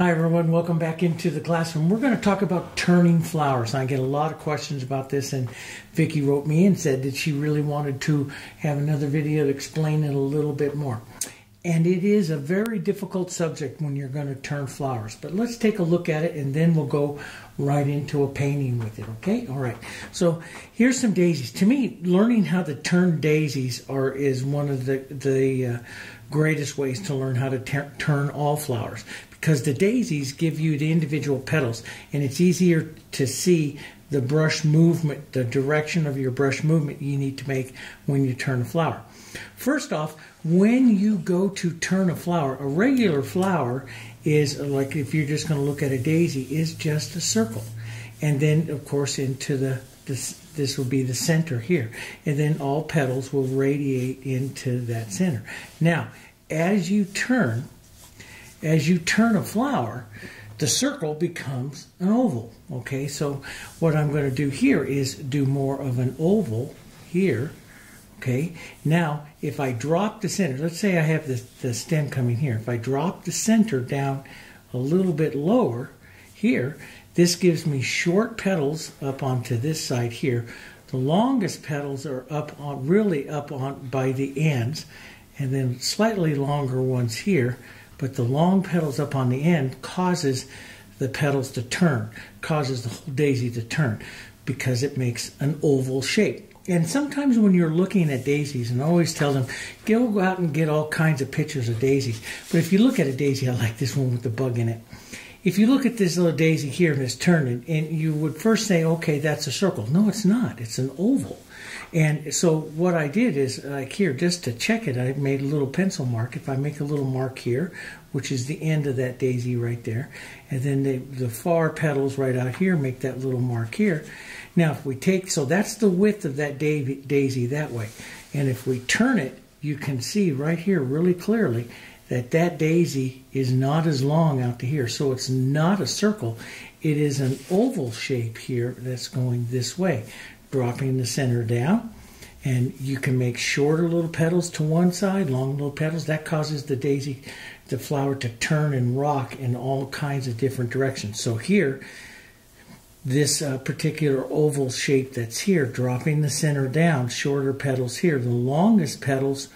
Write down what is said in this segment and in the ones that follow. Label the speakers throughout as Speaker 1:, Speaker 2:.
Speaker 1: Hi everyone, welcome back into the classroom. We're going to talk about turning flowers. I get a lot of questions about this and Vicki wrote me and said that she really wanted to have another video to explain it a little bit more. And it is a very difficult subject when you're going to turn flowers. But let's take a look at it and then we'll go right into a painting with it, okay? All right. So here's some daisies. To me, learning how to turn daisies are is one of the, the uh, greatest ways to learn how to turn all flowers because the daisies give you the individual petals and it's easier to see the brush movement, the direction of your brush movement you need to make when you turn a flower. First off, when you go to turn a flower, a regular flower is like if you're just going to look at a daisy is just a circle. And then of course into the this this will be the center here. And then all petals will radiate into that center. Now, as you turn, as you turn a flower, the circle becomes an oval. Okay, so what I'm going to do here is do more of an oval here. Okay, now if I drop the center, let's say I have the, the stem coming here. If I drop the center down a little bit lower here, this gives me short petals up onto this side here. The longest petals are up on, really up on by the ends, and then slightly longer ones here but the long petals up on the end causes the petals to turn, causes the whole daisy to turn because it makes an oval shape. And sometimes when you're looking at daisies, and I always tell them, go out and get all kinds of pictures of daisies. But if you look at a daisy, I like this one with the bug in it. If you look at this little daisy here and it's turning, and you would first say, okay, that's a circle. No, it's not. It's an oval. And so what I did is, like here, just to check it, I made a little pencil mark. If I make a little mark here, which is the end of that daisy right there, and then the, the far petals right out here make that little mark here. Now, if we take, so that's the width of that daisy that way. And if we turn it, you can see right here really clearly that that daisy is not as long out to here. So it's not a circle. It is an oval shape here that's going this way dropping the center down. And you can make shorter little petals to one side, long little petals. That causes the daisy, the flower to turn and rock in all kinds of different directions. So here, this uh, particular oval shape that's here, dropping the center down, shorter petals here. The longest petals,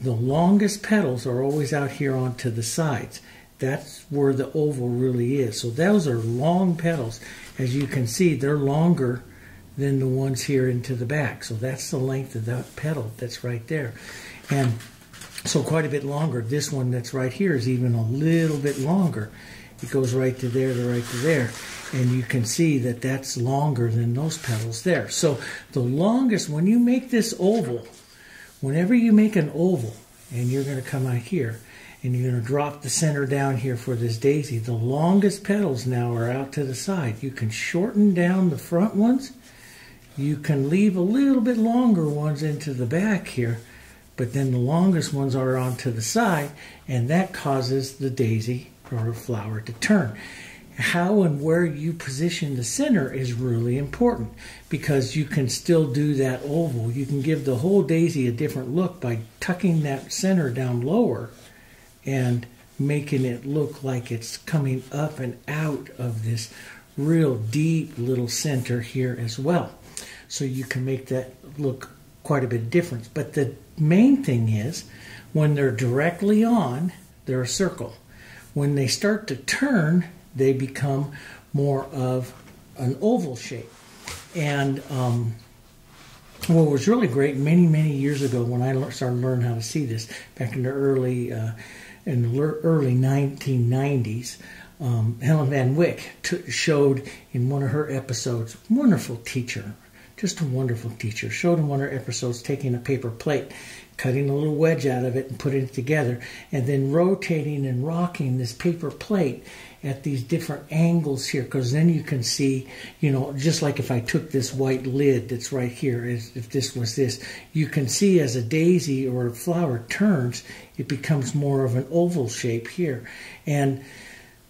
Speaker 1: the longest petals are always out here onto the sides. That's where the oval really is. So those are long petals. As you can see, they're longer than the ones here into the back. So that's the length of that petal that's right there. And so quite a bit longer. This one that's right here is even a little bit longer. It goes right to there to right to there. And you can see that that's longer than those petals there. So the longest, when you make this oval, whenever you make an oval, and you're going to come out here, and you're going to drop the center down here for this daisy, the longest petals now are out to the side. You can shorten down the front ones you can leave a little bit longer ones into the back here, but then the longest ones are on to the side, and that causes the daisy or flower to turn. How and where you position the center is really important because you can still do that oval. You can give the whole daisy a different look by tucking that center down lower and making it look like it's coming up and out of this real deep little center here as well so you can make that look quite a bit different. But the main thing is when they're directly on, they're a circle. When they start to turn, they become more of an oval shape. And um, what was really great many, many years ago when I started learning how to see this, back in the early, uh, in the early 1990s, um, Helen Van Wyk showed in one of her episodes, wonderful teacher, just a wonderful teacher. Showed him one of her episodes taking a paper plate, cutting a little wedge out of it and putting it together, and then rotating and rocking this paper plate at these different angles here because then you can see, you know, just like if I took this white lid that's right here, if this was this, you can see as a daisy or a flower turns, it becomes more of an oval shape here. And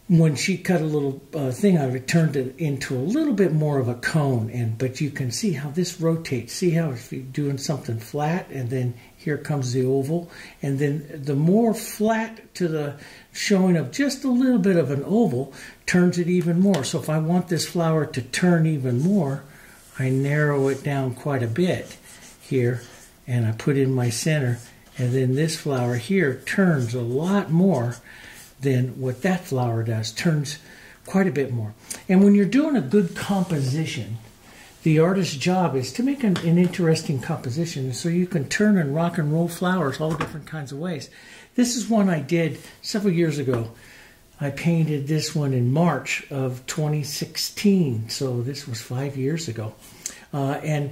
Speaker 1: when she cut a little uh, thing out of it, turned it into a little bit more of a cone. And but you can see how this rotates. See how if you're doing something flat, and then here comes the oval, and then the more flat to the showing of just a little bit of an oval turns it even more. So if I want this flower to turn even more, I narrow it down quite a bit here, and I put in my center, and then this flower here turns a lot more than what that flower does, turns quite a bit more. And when you're doing a good composition, the artist's job is to make an, an, interesting composition so you can turn and rock and roll flowers all different kinds of ways. This is one I did several years ago. I painted this one in March of 2016, so this was five years ago. Uh, and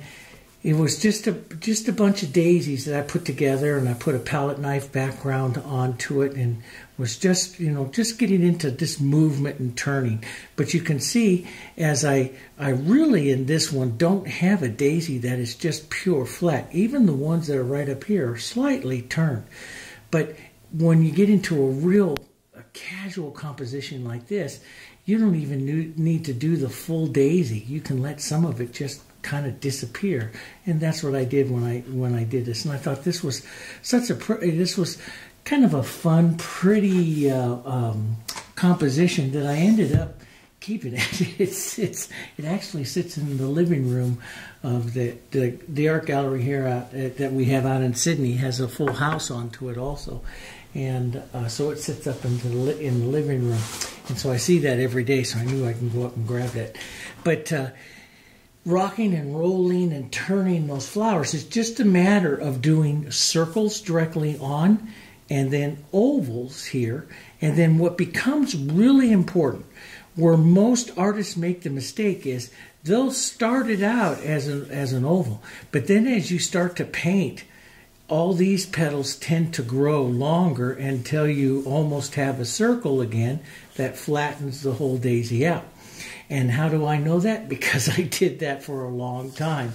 Speaker 1: it was just a just a bunch of daisies that I put together, and I put a palette knife background onto it, and was just you know just getting into this movement and turning. But you can see as I I really in this one don't have a daisy that is just pure flat. Even the ones that are right up here are slightly turned. But when you get into a real a casual composition like this, you don't even need to do the full daisy. You can let some of it just kind of disappear. And that's what I did when I when I did this. And I thought this was such a this was kind of a fun, pretty uh, um, composition that I ended up keeping it. It's it's it actually sits in the living room of the the, the art gallery here out, uh, that we have out in Sydney has a full house onto it also. And uh, so it sits up in the, in the living room, and so I see that every day. So I knew I can go up and grab that. But uh, rocking and rolling and turning those flowers. It's just a matter of doing circles directly on and then ovals here. And then what becomes really important, where most artists make the mistake, is they'll start it out as an, as an oval. But then as you start to paint, all these petals tend to grow longer until you almost have a circle again that flattens the whole daisy out. And how do I know that? Because I did that for a long time.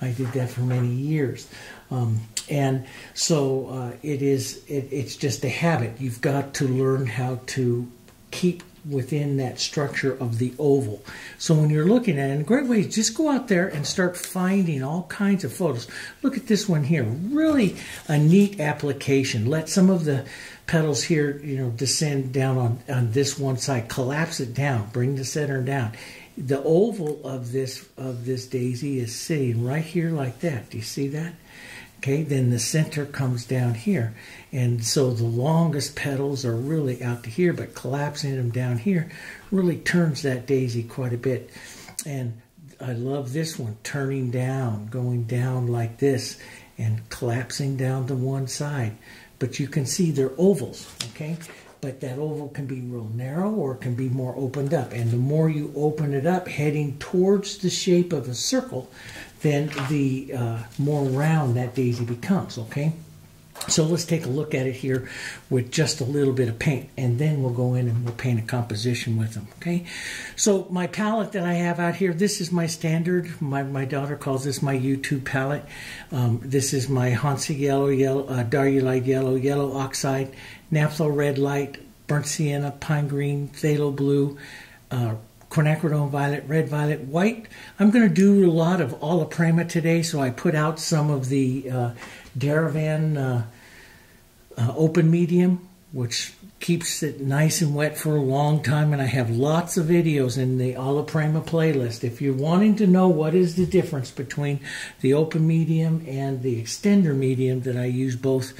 Speaker 1: I did that for many years. Um, and so uh, it is, it, it's just a habit. You've got to learn how to keep within that structure of the oval. So when you're looking at it, a great way just go out there and start finding all kinds of photos. Look at this one here. Really a neat application. Let some of the petals here, you know, descend down on, on this one side. Collapse it down. Bring the center down. The oval of this of this daisy is sitting right here like that. Do you see that? Okay, then the center comes down here. And so the longest petals are really out to here, but collapsing them down here really turns that daisy quite a bit. And I love this one, turning down, going down like this and collapsing down to one side. But you can see they're ovals, okay? But that oval can be real narrow or can be more opened up. And the more you open it up, heading towards the shape of a circle, then the uh, more round that daisy becomes, okay? So let's take a look at it here with just a little bit of paint, and then we'll go in and we'll paint a composition with them, okay? So my palette that I have out here, this is my standard. My, my daughter calls this my YouTube palette. Um, this is my Hansa Yellow, yellow uh, Light Yellow, Yellow Oxide, Naphthol Red Light, Burnt Sienna, Pine Green, Phthalo Blue, uh, quinacridone violet, red violet, white. I'm going to do a lot of Alla prima today, so I put out some of the uh, Derivan uh, uh, open medium, which keeps it nice and wet for a long time. And I have lots of videos in the Alla playlist. If you're wanting to know what is the difference between the open medium and the extender medium that I use both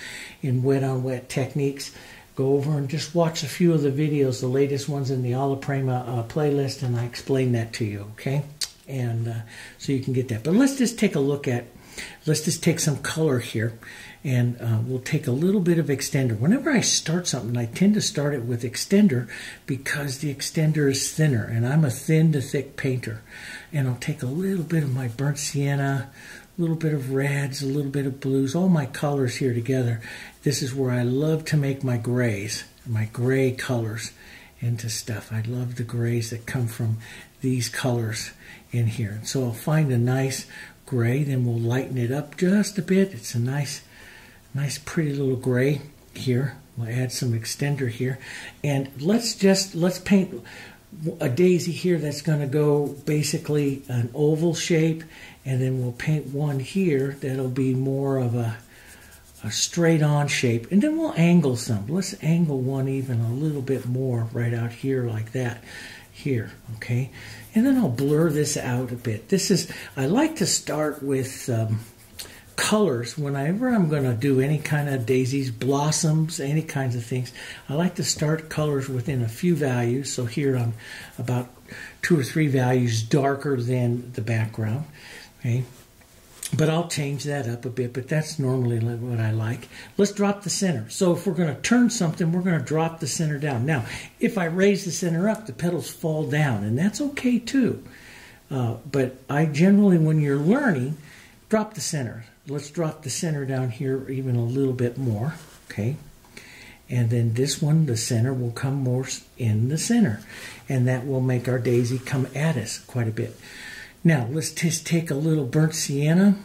Speaker 1: in wet on wet techniques, go over and just watch a few of the videos, the latest ones in the Alla Prima uh, playlist, and I explain that to you, okay? And uh, so you can get that. But let's just take a look at, let's just take some color here, and uh, we'll take a little bit of extender. Whenever I start something, I tend to start it with extender because the extender is thinner, and I'm a thin to thick painter. And I'll take a little bit of my burnt sienna, a little bit of reds, a little bit of blues, all my colors here together. This is where I love to make my grays, my gray colors into stuff. I love the grays that come from these colors in here. So I'll find a nice gray, then we'll lighten it up just a bit. It's a nice, nice pretty little gray here. We'll add some extender here. And let's just, let's paint a daisy here that's going to go basically an oval shape. And then we'll paint one here that'll be more of a, a straight on shape. And then we'll angle some. Let's angle one even a little bit more right out here like that. Here, okay? And then I'll blur this out a bit. This is, I like to start with um, colors whenever I'm going to do any kind of daisies, blossoms, any kinds of things. I like to start colors within a few values. So here I'm about two or three values darker than the background. Okay. But I'll change that up a bit, but that's normally what I like. Let's drop the center. So if we're going to turn something, we're going to drop the center down. Now, if I raise the center up, the petals fall down, and that's okay too. Uh, but I generally, when you're learning, drop the center. Let's drop the center down here even a little bit more, okay? And then this one, the center will come more in the center. And that will make our daisy come at us quite a bit. Now, let's just take a little burnt sienna.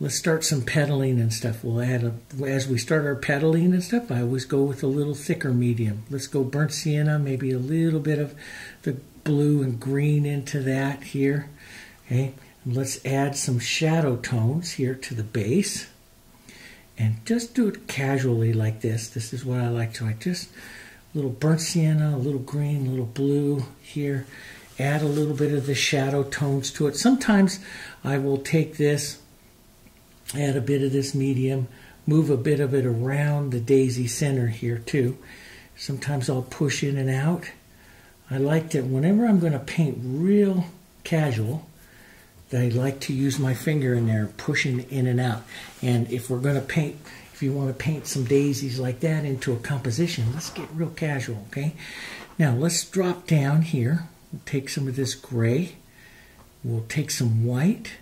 Speaker 1: Let's start some petaling and stuff. We'll add, a, as we start our petaling and stuff, I always go with a little thicker medium. Let's go burnt sienna, maybe a little bit of the blue and green into that here. Okay, let's add some shadow tones here to the base. And just do it casually like this. This is what I like to. I just a little burnt sienna, a little green, a little blue here add a little bit of the shadow tones to it. Sometimes I will take this, add a bit of this medium, move a bit of it around the daisy center here too. Sometimes I'll push in and out. I like to, whenever I'm going to paint real casual, I like to use my finger in there, pushing in and out. And if we're going to paint, if you want to paint some daisies like that into a composition, let's get real casual, okay? Now let's drop down here take some of this gray. We'll take some white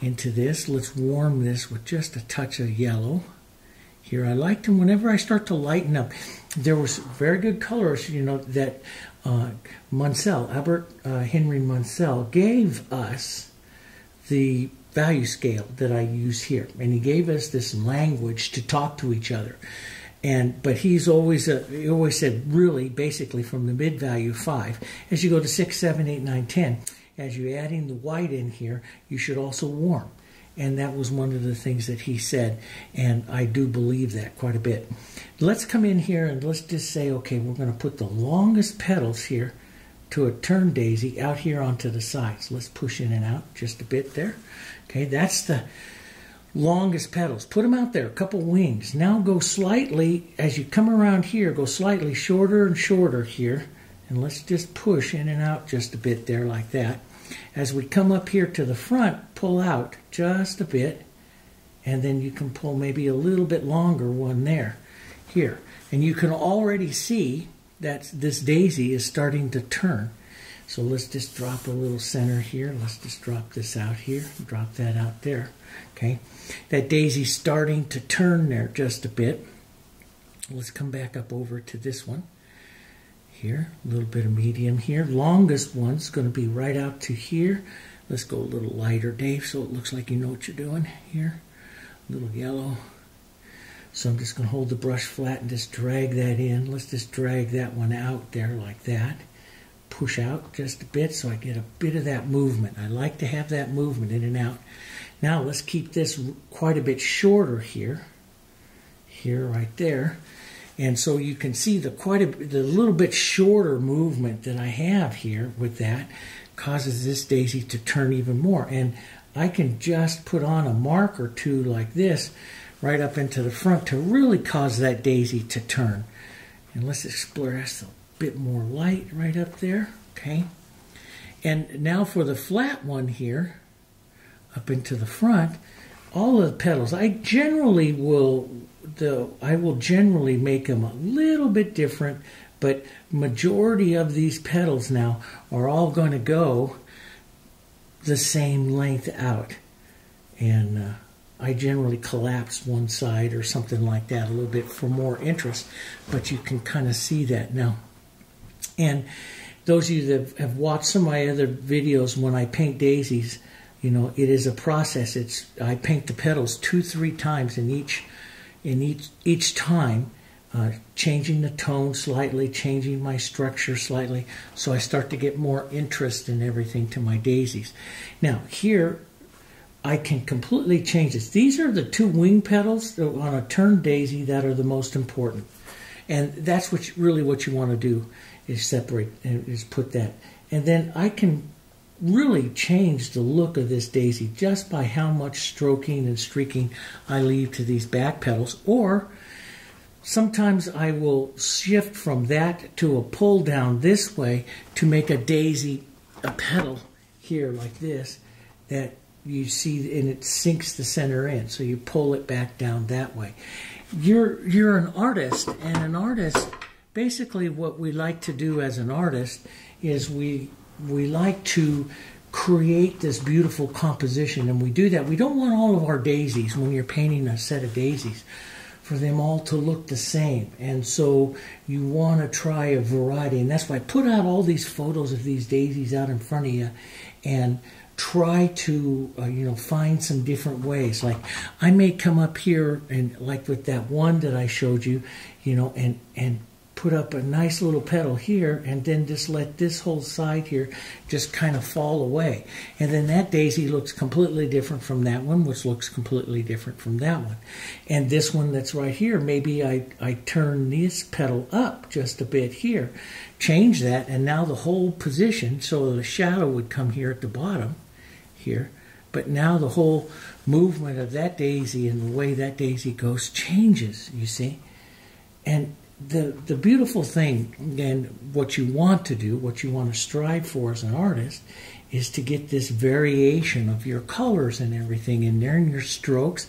Speaker 1: into this. Let's warm this with just a touch of yellow. Here I like them whenever I start to lighten up. There was very good colors, you know, that uh, Munsell, Albert uh, Henry Munsell, gave us the value scale that I use here. And he gave us this language to talk to each other. And but he's always a, he always said really basically from the mid value five. As you go to six, seven, eight, nine, ten, as you're adding the white in here, you should also warm. And that was one of the things that he said, and I do believe that quite a bit. Let's come in here and let's just say, okay, we're going to put the longest petals here to a turn daisy out here onto the sides. Let's push in and out just a bit there. Okay, that's the longest petals. Put them out there, a couple wings. Now go slightly, as you come around here, go slightly shorter and shorter here. And let's just push in and out just a bit there like that. As we come up here to the front, pull out just a bit. And then you can pull maybe a little bit longer one there, here. And you can already see that this daisy is starting to turn. So let's just drop a little center here. Let's just drop this out here, drop that out there. Okay, that daisy's starting to turn there just a bit. Let's come back up over to this one. Here, a little bit of medium here. Longest one's going to be right out to here. Let's go a little lighter, Dave, so it looks like you know what you're doing here. A little yellow. So I'm just going to hold the brush flat and just drag that in. Let's just drag that one out there like that. Push out just a bit so I get a bit of that movement. I like to have that movement in and out. Now let's keep this quite a bit shorter here, here right there. And so you can see the quite a the little bit shorter movement that I have here with that causes this daisy to turn even more. And I can just put on a mark or two like this right up into the front to really cause that daisy to turn. And let's express a bit more light right up there, okay? And now for the flat one here, up into the front, all of the petals, I generally will the I will generally make them a little bit different, but majority of these petals now are all going to go the same length out, and uh, I generally collapse one side or something like that a little bit for more interest, but you can kind of see that now. And those of you that have watched some of my other videos when I paint daisies, you know, it is a process. It's I paint the petals two, three times in each in each each time uh, changing the tone slightly, changing my structure slightly, so I start to get more interest in everything to my daisies. Now, here I can completely change this. These are the two wing petals on a turned daisy that are the most important. And that's what you, really what you want to do is separate, and is put that. And then I can really change the look of this daisy just by how much stroking and streaking I leave to these back petals or Sometimes I will shift from that to a pull down this way to make a daisy, a petal here like this that you see and it sinks the center in. So you pull it back down that way. You're, you're an artist and an artist, basically what we like to do as an artist is we, we like to create this beautiful composition and we do that. We don't want all of our daisies when you're painting a set of daisies for them all to look the same. And so you want to try a variety. And that's why I put out all these photos of these daisies out in front of you and try to, uh, you know, find some different ways. Like I may come up here and like with that one that I showed you, you know, and, and put up a nice little petal here and then just let this whole side here just kind of fall away. And then that daisy looks completely different from that one, which looks completely different from that one. And this one that's right here, maybe I, I turn this petal up just a bit here, change that, and now the whole position, so the shadow would come here at the bottom here, but now the whole movement of that daisy and the way that daisy goes changes, you see? And the the beautiful thing and what you want to do, what you want to strive for as an artist, is to get this variation of your colors and everything in there, and your strokes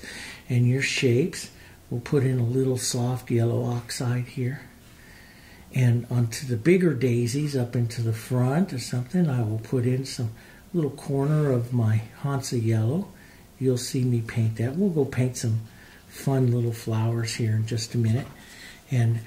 Speaker 1: and your shapes. We'll put in a little soft yellow oxide here. And onto the bigger daisies up into the front or something, I will put in some little corner of my Hansa yellow. You'll see me paint that. We'll go paint some fun little flowers here in just a minute. And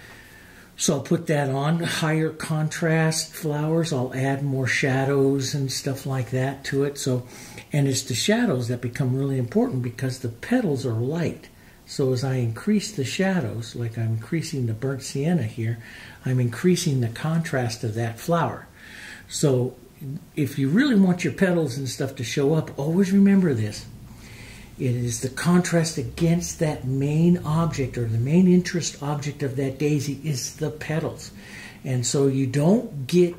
Speaker 1: so I'll put that on. Higher contrast flowers, I'll add more shadows and stuff like that to it. So, and it's the shadows that become really important because the petals are light. So as I increase the shadows, like I'm increasing the burnt sienna here, I'm increasing the contrast of that flower. So if you really want your petals and stuff to show up, always remember this. It is the contrast against that main object or the main interest object of that daisy is the petals. And so you don't get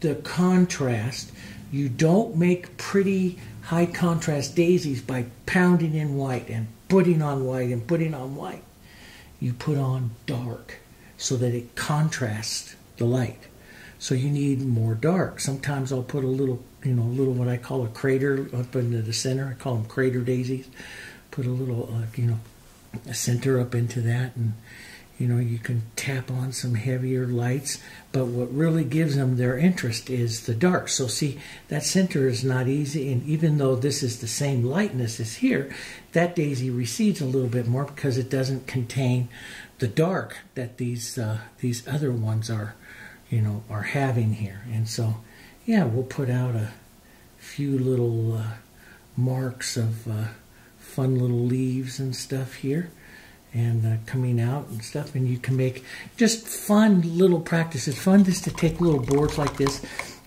Speaker 1: the contrast, you don't make pretty high contrast daisies by pounding in white and putting on white and putting on white. You put on dark so that it contrasts the light. So you need more dark. Sometimes I'll put a little you know, a little what I call a crater up into the center. I call them crater daisies. Put a little, uh, you know, a center up into that, and you know, you can tap on some heavier lights. But what really gives them their interest is the dark. So see, that center is not easy, and even though this is the same lightness as here, that daisy recedes a little bit more because it doesn't contain the dark that these uh, these other ones are, you know, are having here, and so yeah, we'll put out a few little uh, marks of uh, fun little leaves and stuff here and uh, coming out and stuff. And you can make just fun little practices. Fun just to take little boards like this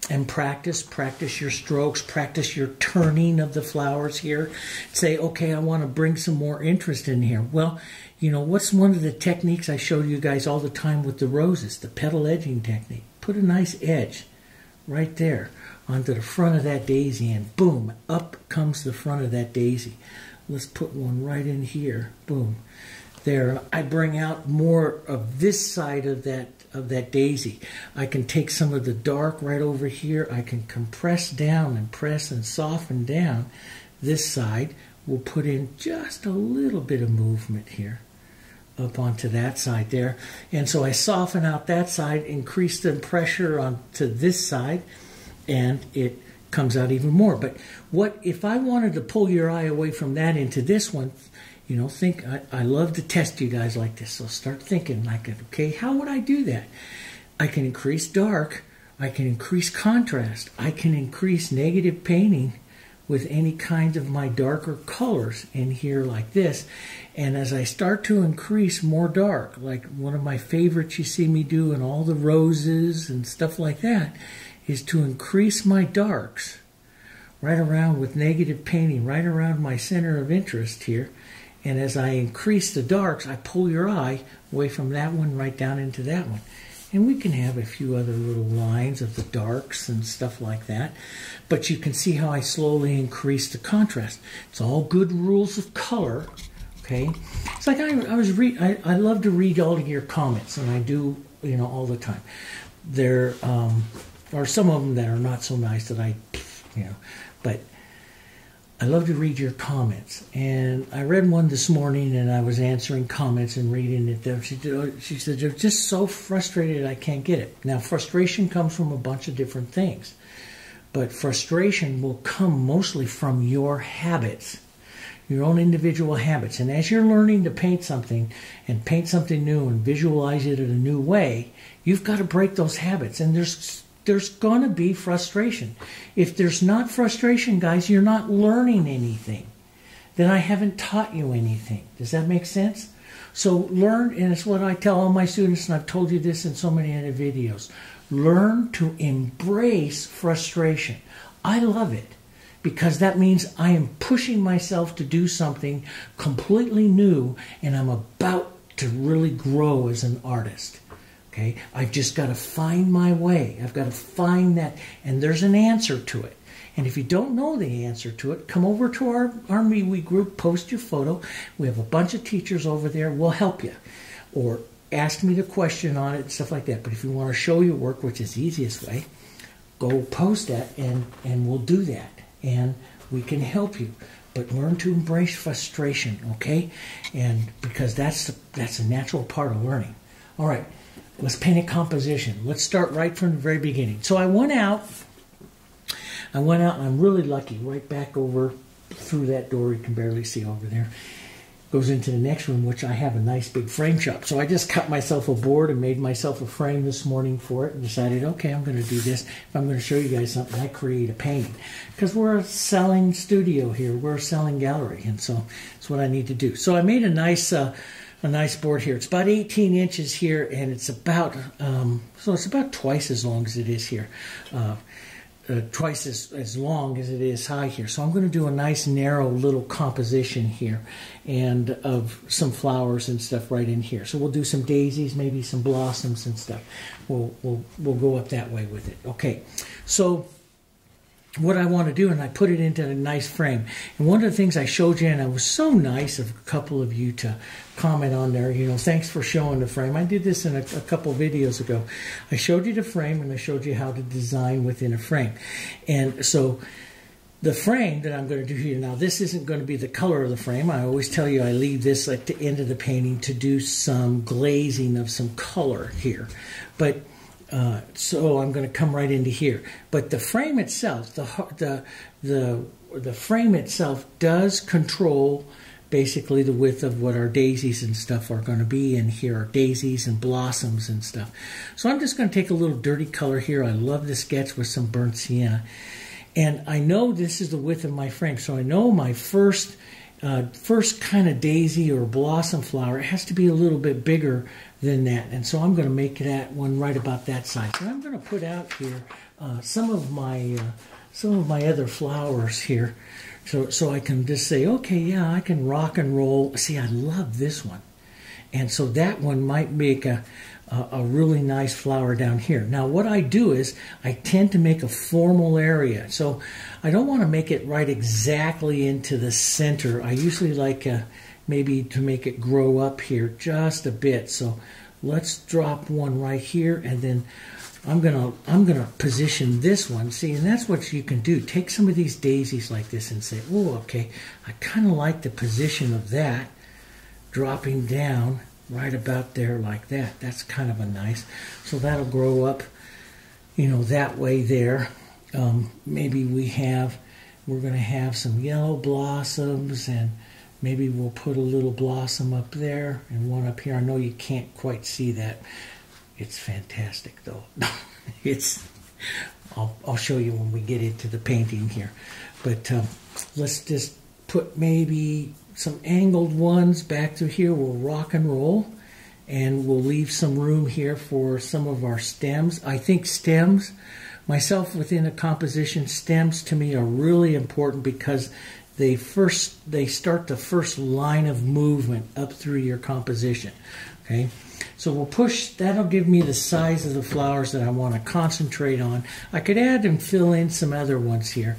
Speaker 1: and practice practice your strokes practice your turning of the flowers here. Say okay i want to bring some more interest in here. Well you know what's one of the techniques i show you guys all the time with the roses? The petal edging technique. Put a nice edge right there onto the front of that daisy and boom, up comes the front of that daisy. Let's put one right in here. Boom. There, I bring out more of this side of that of that daisy. I can take some of the dark right over here. I can compress down and press and soften down this side. We'll put in just a little bit of movement here up onto that side there. And so I soften out that side, increase the pressure onto this side, and it comes out even more. But what if I wanted to pull your eye away from that into this one? You know, think I, I love to test you guys like this. So start thinking like, okay, how would I do that? I can increase dark. I can increase contrast. I can increase negative painting with any kind of my darker colors in here like this. And as I start to increase more dark, like one of my favorites you see me do and all the roses and stuff like that, is to increase my darks right around with negative painting, right around my center of interest here. And as I increase the darks, I pull your eye away from that one right down into that one. And we can have a few other little lines of the darks and stuff like that. But you can see how I slowly increase the contrast. It's all good rules of color. Okay, it's like I, I was read. I, I love to read all of your comments, and I do, you know, all the time. There um, are some of them that are not so nice that I, you know, but I love to read your comments. And I read one this morning and I was answering comments and reading it. She, she said, You're just so frustrated I can't get it. Now, frustration comes from a bunch of different things, but frustration will come mostly from your habits, your own individual habits. And as you're learning to paint something and paint something new and visualize it in a new way, you've got to break those habits. And there's there's going to be frustration. If there's not frustration, guys, you're not learning anything. Then I haven't taught you anything. Does that make sense? So learn, and it's what I tell all my students, and I've told you this in so many other videos. Learn to embrace frustration. I love it because that means I am pushing myself to do something completely new and I'm about to really grow as an artist. Okay, I've just got to find my way. I've got to find that, and there's an answer to it. And if you don't know the answer to it, come over to our, our MeWe group, post your photo. We have a bunch of teachers over there. We'll help you. Or ask me the question on it and stuff like that. But if you want to show your work, which is the easiest way, go post that and, and we'll do that. And we can help you. But learn to embrace frustration, okay? And because that's the that's a natural part of learning. All right. Let's paint a composition. Let's start right from the very beginning. So I went out. I went out and I'm really lucky. Right back over through that door, you can barely see over there. Goes into the next room, which I have a nice big frame shop. So I just cut myself a board and made myself a frame this morning for it and decided, okay, I'm going to do this. If I'm going to show you guys something, I create a painting. Because we're a selling studio here. We're a selling gallery. And so that's what I need to do. So I made a nice... Uh, a nice board here. It's about 18 inches here, and it's about um, so it's about twice as long as it is here, uh, uh, twice as, as long as it is high here. So I'm going to do a nice narrow little composition here, and of some flowers and stuff right in here. So we'll do some daisies, maybe some blossoms and stuff. We'll we'll we'll go up that way with it. Okay, so what I want to do, and I put it into a nice frame. And one of the things I showed you, and it was so nice of a couple of you to comment on there, you know, thanks for showing the frame. I did this in a, a couple videos ago. I showed you the frame, and I showed you how to design within a frame. And so the frame that I'm going to do here now, this isn't going to be the color of the frame. I always tell you I leave this at the end of the painting to do some glazing of some color here. But uh, so I'm going to come right into here. But the frame itself, the the the the frame itself does control basically the width of what our daisies and stuff are going to be in here are daisies and blossoms and stuff. So I'm just going to take a little dirty color here. I love the sketch with some burnt sienna. And I know this is the width of my frame, so I know my first uh, first kind of daisy or blossom flower, it has to be a little bit bigger than that. And so I'm going to make that one right about that size. And I'm going to put out here uh, some of my uh, some of my other flowers here. So, so I can just say, okay, yeah, I can rock and roll. See, I love this one. And so that one might make a, a, a really nice flower down here. Now, what I do is I tend to make a formal area. So I don't want to make it right exactly into the center. I usually like a, maybe to make it grow up here just a bit. So let's drop one right here and then I'm gonna I'm gonna position this one. See, and that's what you can do. Take some of these daisies like this and say, oh, okay, I kind of like the position of that dropping down right about there like that. That's kind of a nice. So that'll grow up, you know, that way there. Um, maybe we have, we're going to have some yellow blossoms and Maybe we'll put a little blossom up there and one up here. I know you can't quite see that. It's fantastic though. it's I'll, I'll show you when we get into the painting here. But um, let's just put maybe some angled ones back through here. We'll rock and roll. And we'll leave some room here for some of our stems. I think stems, myself within a composition, stems to me are really important because they first they start the first line of movement up through your composition. Okay, so we'll push. That'll give me the size of the flowers that I want to concentrate on. I could add and fill in some other ones here,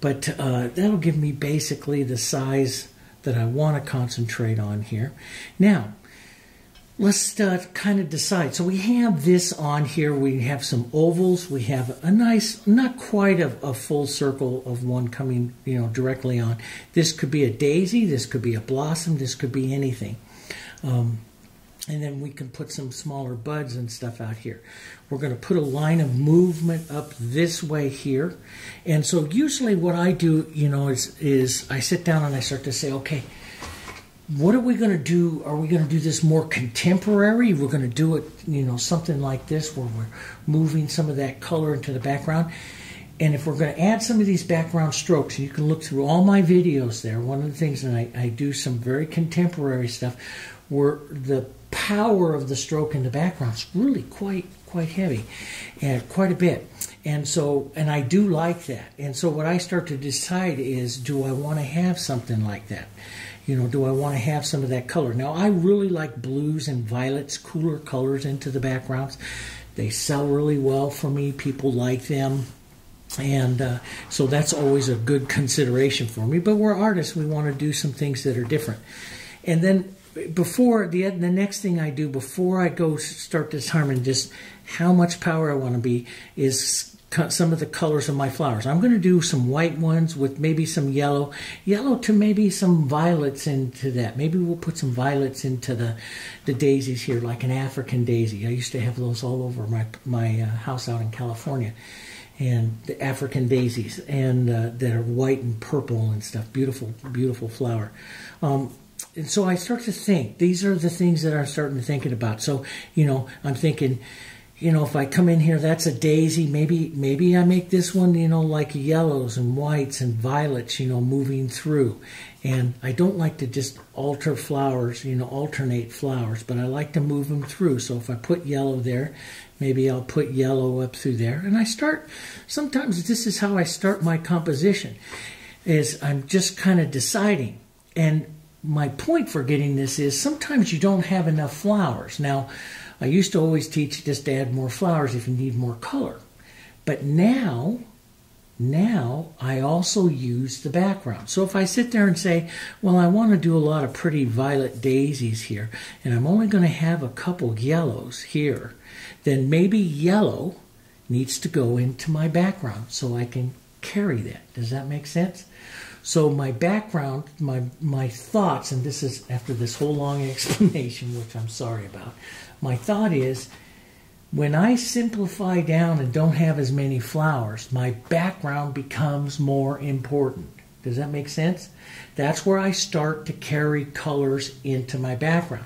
Speaker 1: but uh, that'll give me basically the size that I want to concentrate on here. Now, let's uh, kind of decide. So we have this on here. We have some ovals. We have a nice, not quite a, a, full circle of one coming, you know, directly on. This could be a daisy. This could be a blossom. This could be anything. Um, and then we can put some smaller buds and stuff out here. We're going to put a line of movement up this way here. And so usually what I do, you know, is, is I sit down and I start to say, okay, what are we going to do? Are we going to do this more contemporary? We're going to do it, you know, something like this where we're moving some of that color into the background. And if we're going to add some of these background strokes, you can look through all my videos there. One of the things, and I, I do some very contemporary stuff, where the power of the stroke in the background is really quite quite heavy and quite a bit. And so, and I do like that. And so, what I start to decide is, do I want to have something like that? You know, do I want to have some of that color? Now, I really like blues and violets, cooler colors into the backgrounds. They sell really well for me. People like them. And uh, so that's always a good consideration for me. But we're artists. We want to do some things that are different. And then before the the next thing I do before I go start determining just how much power I want to be is some of the colors of my flowers. I'm going to do some white ones with maybe some yellow, yellow to maybe some violets into that. Maybe we'll put some violets into the the daisies here, like an African daisy. I used to have those all over my my uh, house out in California, and the African daisies, and uh, that are white and purple and stuff. Beautiful, beautiful flower. Um, and so I start to think. These are the things that I'm starting to thinking about. So you know, I'm thinking you know, if I come in here, that's a daisy. Maybe, maybe I make this one, you know, like yellows and whites and violets, you know, moving through. And I don't like to just alter flowers, you know, alternate flowers, but I like to move them through. So if I put yellow there, maybe I'll put yellow up through there. And I start, sometimes this is how I start my composition, is I'm just kind of deciding. And my point for getting this is sometimes you don't have enough flowers. Now, I used to always teach just to add more flowers if you need more color. But now, now I also use the background. So if I sit there and say, well, I want to do a lot of pretty violet daisies here, and I'm only going to have a couple yellows here, then maybe yellow needs to go into my background so I can carry that. Does that make sense? So my background, my my thoughts, and this is after this whole long explanation, which I'm sorry about. My thought is, when I simplify down and don't have as many flowers, my background becomes more important. Does that make sense? That's where I start to carry colors into my background.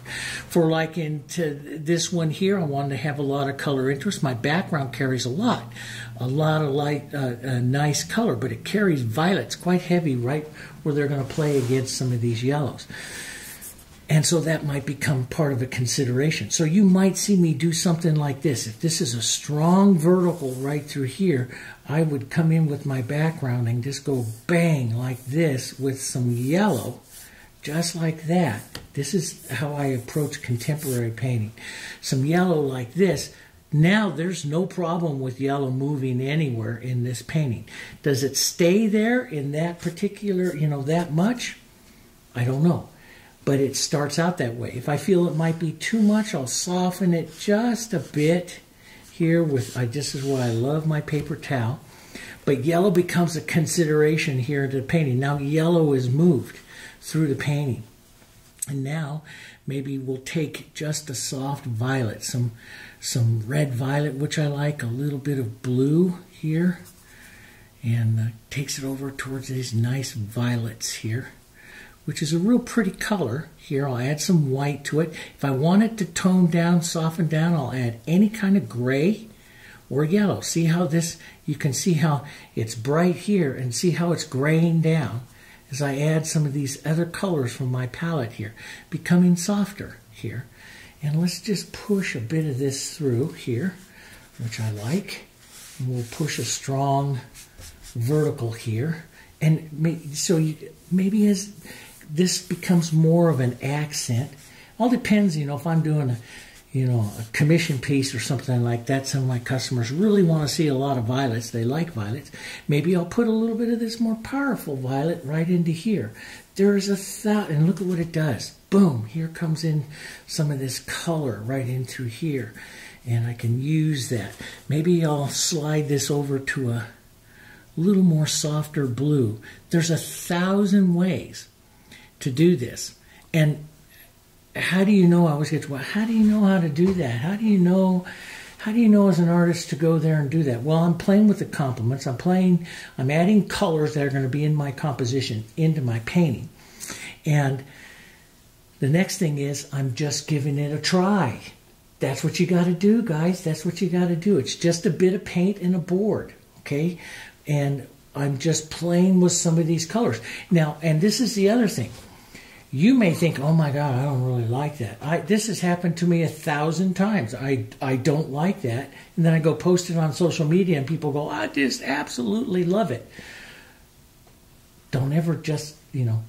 Speaker 1: For like into this one here, I wanted to have a lot of color interest. My background carries a lot, a lot of light, uh, a nice color, but it carries violets quite heavy right where they're going to play against some of these yellows. And so that might become part of a consideration. So you might see me do something like this. If this is a strong vertical right through here, I would come in with my background and just go bang like this with some yellow, just like that. This is how I approach contemporary painting. Some yellow like this. Now there's no problem with yellow moving anywhere in this painting. Does it stay there in that particular, you know, that much? I don't know but it starts out that way. If I feel it might be too much, I'll soften it just a bit here with, I, this is why I love my paper towel. But yellow becomes a consideration here in the painting. Now yellow is moved through the painting. And now maybe we'll take just a soft violet, some, some red violet, which I like, a little bit of blue here, and uh, takes it over towards these nice violets here which is a real pretty color. Here, I'll add some white to it. If I want it to tone down, soften down, I'll add any kind of gray or yellow. See how this, you can see how it's bright here and see how it's graying down as I add some of these other colors from my palette here, becoming softer here. And let's just push a bit of this through here, which I like. And we'll push a strong vertical here. And so you, maybe as this becomes more of an accent, all depends, you know, if I'm doing a, you know, a commission piece or something like that, some of my customers really want to see a lot of violets. They like violets. Maybe I'll put a little bit of this more powerful violet right into here. There's a thought, and look at what it does. Boom, here comes in some of this color right in through here. And I can use that. Maybe I'll slide this over to a little more softer blue. There's a thousand ways to do this. And how do you know? I always get, well, how do you know how to do that? How do you know? How do you know as an artist to go there and do that? Well, I'm playing with the complements. I'm playing. I'm adding colors that are going to be in my composition into my painting, and the next thing is I'm just giving it a try. That's what you got to do, guys. That's what you got to do. It's just a bit of paint and a board, okay? And I'm just playing with some of these colors. Now, and this is the other thing you may think, "Oh my God, I don't really like that." I, this has happened to me a thousand times. I I don't like that, and then I go post it on social media, and people go, "I just absolutely love it." Don't ever just you know.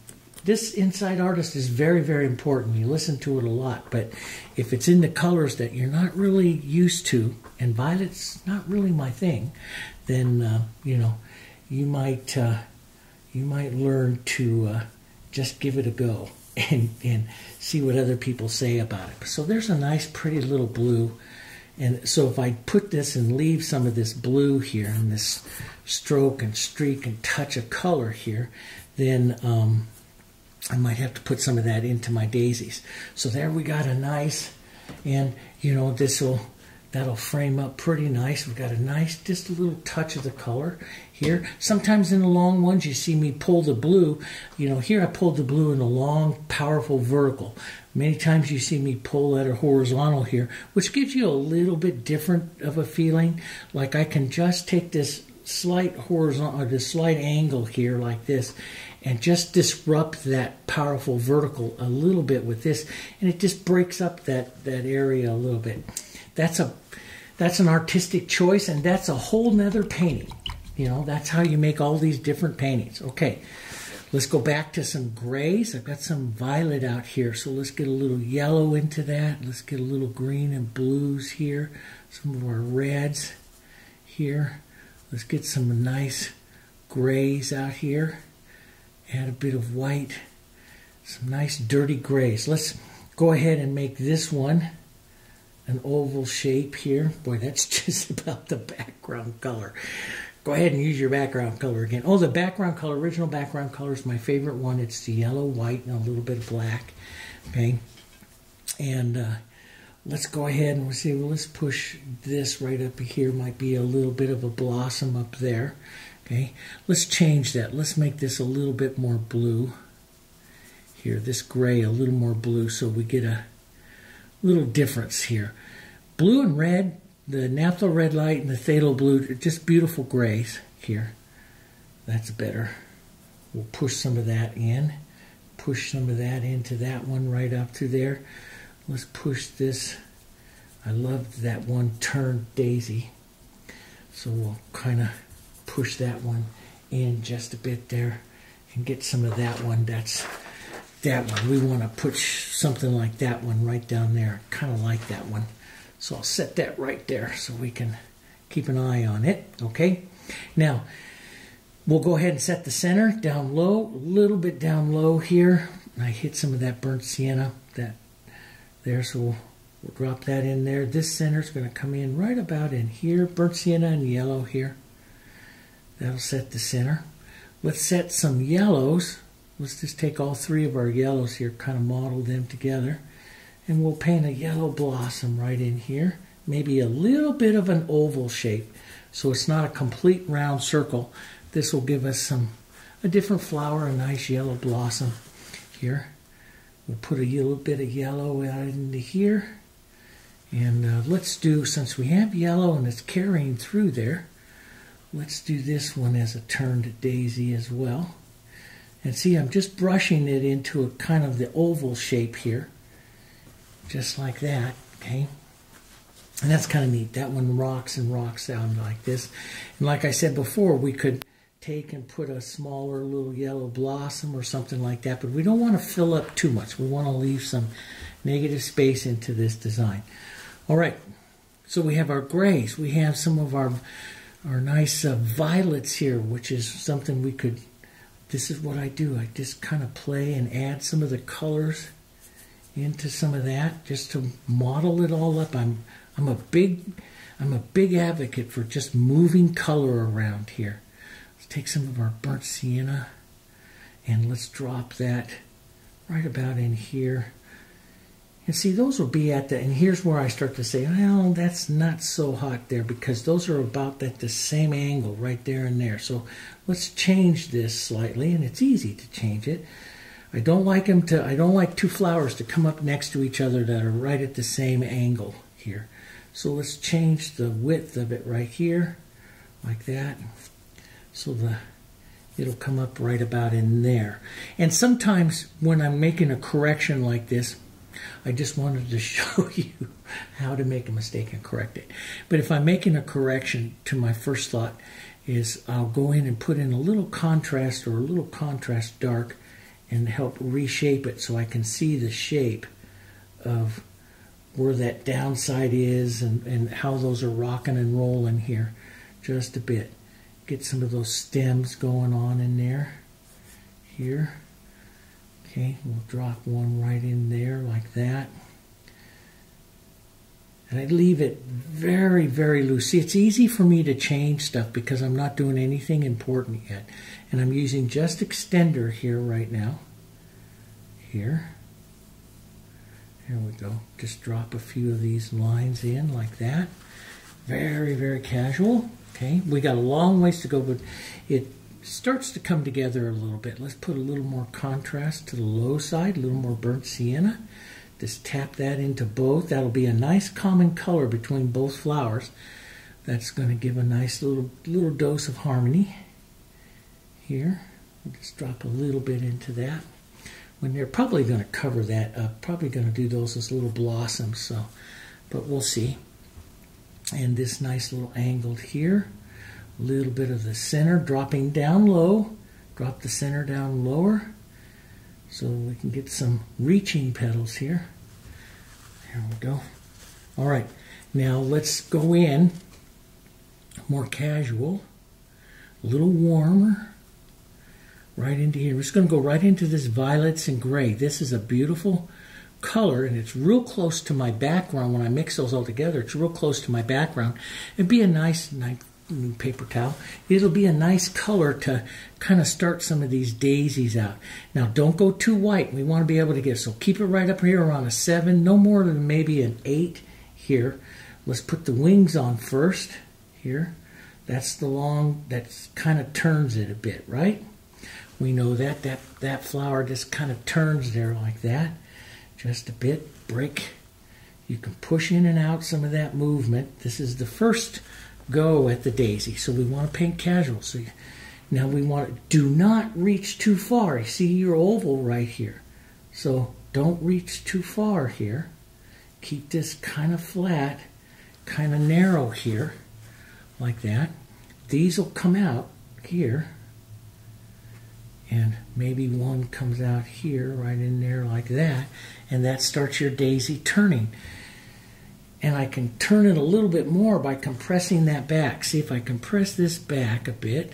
Speaker 1: This inside artist is very very important. You listen to it a lot, but if it's in the colors that you're not really used to, and violet's not really my thing, then uh, you know you might uh, you might learn to. Uh, just give it a go and, and see what other people say about it. So there's a nice, pretty little blue. And so if I put this and leave some of this blue here and this stroke and streak and touch of color here, then um, I might have to put some of that into my daisies. So there we got a nice, and you know, this will That'll frame up pretty nice. We've got a nice, just a little touch of the color here. Sometimes in the long ones, you see me pull the blue. You know, here I pulled the blue in a long, powerful vertical. Many times you see me pull at a horizontal here, which gives you a little bit different of a feeling. Like I can just take this slight horizontal, or this slight angle here like this, and just disrupt that powerful vertical a little bit with this, and it just breaks up that, that area a little bit that's a that's an artistic choice and that's a whole nother painting. You know, that's how you make all these different paintings. Okay, let's go back to some grays. I've got some violet out here, so let's get a little yellow into that. Let's get a little green and blues here. Some of our reds here. Let's get some nice grays out here. Add a bit of white. Some nice dirty grays. Let's go ahead and make this one an oval shape here. Boy, that's just about the background color. Go ahead and use your background color again. Oh, the background color, original background color is my favorite one. It's the yellow, white, and a little bit of black. Okay. And uh, let's go ahead and we'll see. Well, let's push this right up here. Might be a little bit of a blossom up there. Okay. Let's change that. Let's make this a little bit more blue. Here, this gray a little more blue so we get a little difference here. Blue and red, the Naphthol Red Light and the phthalo blue, just beautiful grays here. That's better. We'll push some of that in. Push some of that into that one right up to there. Let's push this. I love that one turned daisy. So we'll kind of push that one in just a bit there and get some of that one that's that one. We want to put something like that one right down there. Kind of like that one. So I'll set that right there so we can keep an eye on it. Okay. Now, we'll go ahead and set the center down low, a little bit down low here. I hit some of that burnt sienna that there, so we'll, we'll drop that in there. This center is going to come in right about in here, burnt sienna and yellow here. That'll set the center. Let's set some yellows Let's just take all three of our yellows here, kind of model them together. And we'll paint a yellow blossom right in here. Maybe a little bit of an oval shape. So it's not a complete round circle. This will give us some a different flower, a nice yellow blossom here. We'll put a little bit of yellow out into here. And uh, let's do, since we have yellow and it's carrying through there, let's do this one as a turned daisy as well. And see, I'm just brushing it into a kind of the oval shape here, just like that, okay? And that's kind of neat. That one rocks and rocks out like this. And like I said before, we could take and put a smaller little yellow blossom or something like that, but we don't want to fill up too much. We want to leave some negative space into this design. All right, so we have our grays. We have some of our, our nice uh, violets here, which is something we could, this is what I do. I just kind of play and add some of the colors into some of that just to model it all up. I'm, I'm a big, I'm a big advocate for just moving color around here. Let's take some of our burnt sienna and let's drop that right about in here. And see, those will be at the, and here's where I start to say, well, that's not so hot there because those are about at the same angle right there and there. So let's change this slightly, and it's easy to change it. I don't like them to, I don't like two flowers to come up next to each other that are right at the same angle here. So let's change the width of it right here, like that. So the it'll come up right about in there. And sometimes when I'm making a correction like this, I just wanted to show you how to make a mistake and correct it. But if I'm making a correction to my first thought is I'll go in and put in a little contrast or a little contrast dark and help reshape it so I can see the shape of where that downside is and, and how those are rocking and rolling here just a bit. Get some of those stems going on in there here. Okay, we'll drop one right in there like that. And I leave it very, very loose. See, it's easy for me to change stuff because I'm not doing anything important yet. And I'm using just extender here right now. Here. Here we go. Just drop a few of these lines in like that. Very, very casual. Okay, we got a long ways to go, but it starts to come together a little bit. Let's put a little more contrast to the low side, a little more burnt sienna. Just tap that into both. That'll be a nice common color between both flowers. That's going to give a nice little little dose of harmony here. Just drop a little bit into that. When they're probably going to cover that up, probably going to do those as little blossoms. So, but we'll see. And this nice little angled here a little bit of the center dropping down low. Drop the center down lower so we can get some reaching petals here. There we go. All right, now let's go in more casual, a little warmer, right into here. We're just going to go right into this violets and gray. This is a beautiful color and it's real close to my background when I mix those all together. It's real close to my background. It'd be a nice, nice paper towel. It'll be a nice color to kind of start some of these daisies out. Now don't go too white. We want to be able to get, so keep it right up here around a 7, no more than maybe an 8 here. Let's put the wings on first here. That's the long, that kind of turns it a bit, right? We know that, that, that flower just kind of turns there like that. Just a bit, break. You can push in and out some of that movement. This is the first go at the daisy. So we want to paint casual. So now we want to do not reach too far. You see your oval right here. So don't reach too far here. Keep this kind of flat, kind of narrow here, like that. These will come out here. And maybe one comes out here, right in there like that. And that starts your daisy turning and I can turn it a little bit more by compressing that back. See if I compress this back a bit,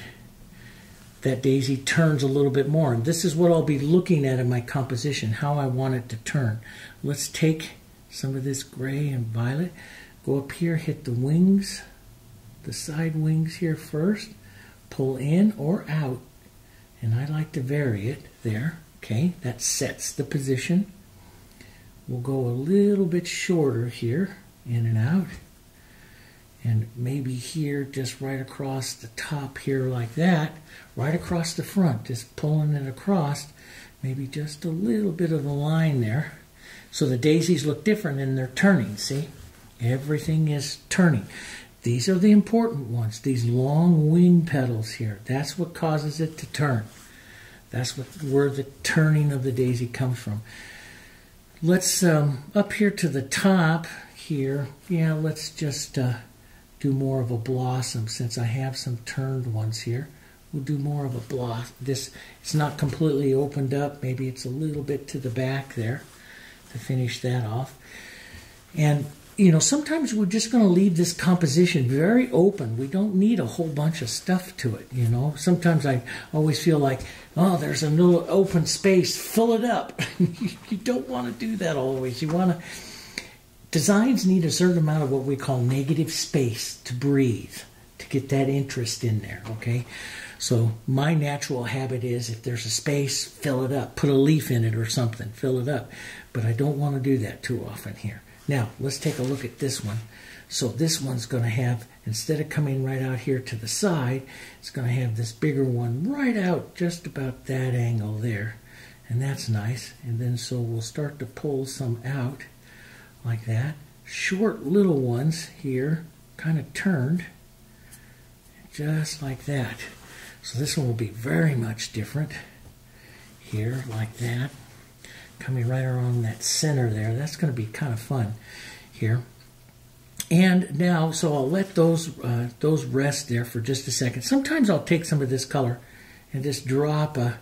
Speaker 1: that daisy turns a little bit more. And this is what I'll be looking at in my composition, how I want it to turn. Let's take some of this gray and violet, go up here, hit the wings, the side wings here first, pull in or out, and I like to vary it there. Okay, that sets the position. We'll go a little bit shorter here in and out. And maybe here, just right across the top here like that, right across the front, just pulling it across, maybe just a little bit of a line there. So the daisies look different and they're turning, see? Everything is turning. These are the important ones, these long wing petals here. That's what causes it to turn. That's what, where the turning of the daisy comes from. Let's, um, up here to the top here, yeah, let's just uh, do more of a blossom since I have some turned ones here. We'll do more of a blossom. This, it's not completely opened up. Maybe it's a little bit to the back there to finish that off. And you know, sometimes we're just going to leave this composition very open. We don't need a whole bunch of stuff to it, you know. Sometimes I always feel like, oh, there's a little open space, fill it up. you don't want to do that always. You want to. Designs need a certain amount of what we call negative space to breathe, to get that interest in there, okay? So my natural habit is if there's a space, fill it up. Put a leaf in it or something, fill it up. But I don't want to do that too often here. Now, let's take a look at this one. So this one's going to have, instead of coming right out here to the side, it's going to have this bigger one right out just about that angle there. And that's nice. And then so we'll start to pull some out like that. Short little ones here, kind of turned, just like that. So this one will be very much different here, like that coming right around that center there. That's going to be kind of fun here. And now, so I'll let those uh, those rest there for just a second. Sometimes I'll take some of this color and just drop a,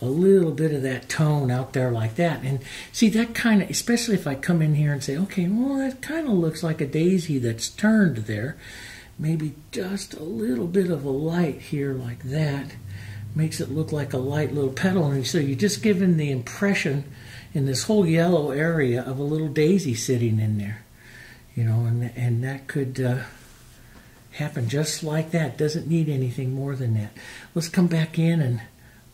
Speaker 1: a little bit of that tone out there like that. And see, that kind of, especially if I come in here and say, okay, well, that kind of looks like a daisy that's turned there. Maybe just a little bit of a light here like that makes it look like a light little petal. And so you're just giving the impression in this whole yellow area of a little daisy sitting in there. You know, and, and that could uh, happen just like that. Doesn't need anything more than that. Let's come back in and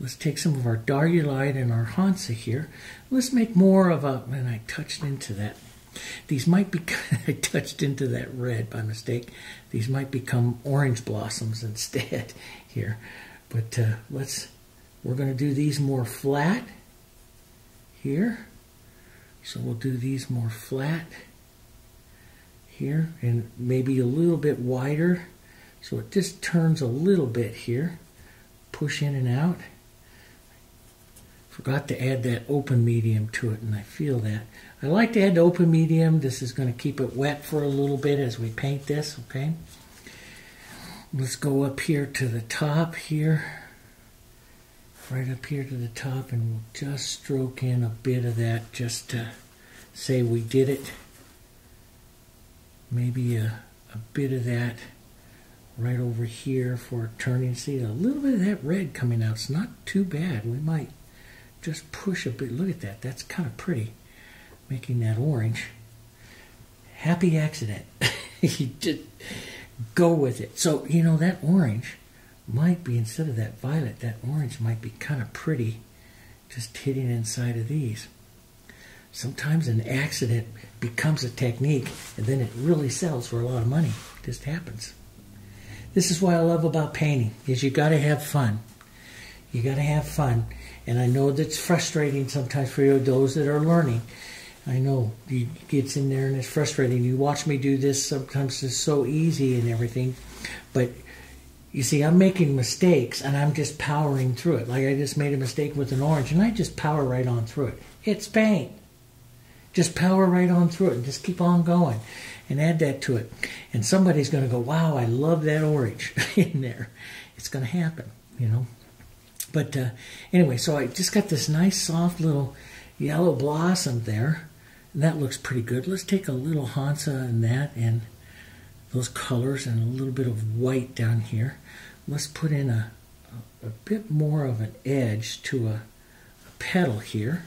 Speaker 1: let's take some of our Diarylide and our Hansa here. Let's make more of a, and I touched into that. These might be, I touched into that red by mistake. These might become orange blossoms instead here. But uh, let's, we're going to do these more flat here. So we'll do these more flat here and maybe a little bit wider. So it just turns a little bit here. Push in and out. Forgot to add that open medium to it and I feel that. I like to add the open medium. This is going to keep it wet for a little bit as we paint this, okay? Let's go up here to the top here right up here to the top and we'll just stroke in a bit of that just to say we did it. Maybe a, a bit of that right over here for turning. See a little bit of that red coming out. It's not too bad. We might just push a bit. Look at that. That's kind of pretty. Making that orange. Happy accident. you just go with it. So, you know, that orange might be, instead of that violet, that orange might be kind of pretty just hitting inside of these. Sometimes an accident becomes a technique and then it really sells for a lot of money. It just happens. This is what I love about painting is you got to have fun. You got to have fun. And I know that's frustrating sometimes for you, those that are learning. I know it gets in there and it's frustrating. You watch me do this, sometimes it's so easy and everything. But you see, I'm making mistakes and I'm just powering through it. Like I just made a mistake with an orange and I just power right on through it. It's paint. Just power right on through it and just keep on going and add that to it. And somebody's going to go, wow, I love that orange in there. It's going to happen, you know. But uh, anyway, so I just got this nice soft little yellow blossom there. And that looks pretty good. Let's take a little Hansa and that and those colors and a little bit of white down here. Let's put in a, a, a bit more of an edge to a, a petal here.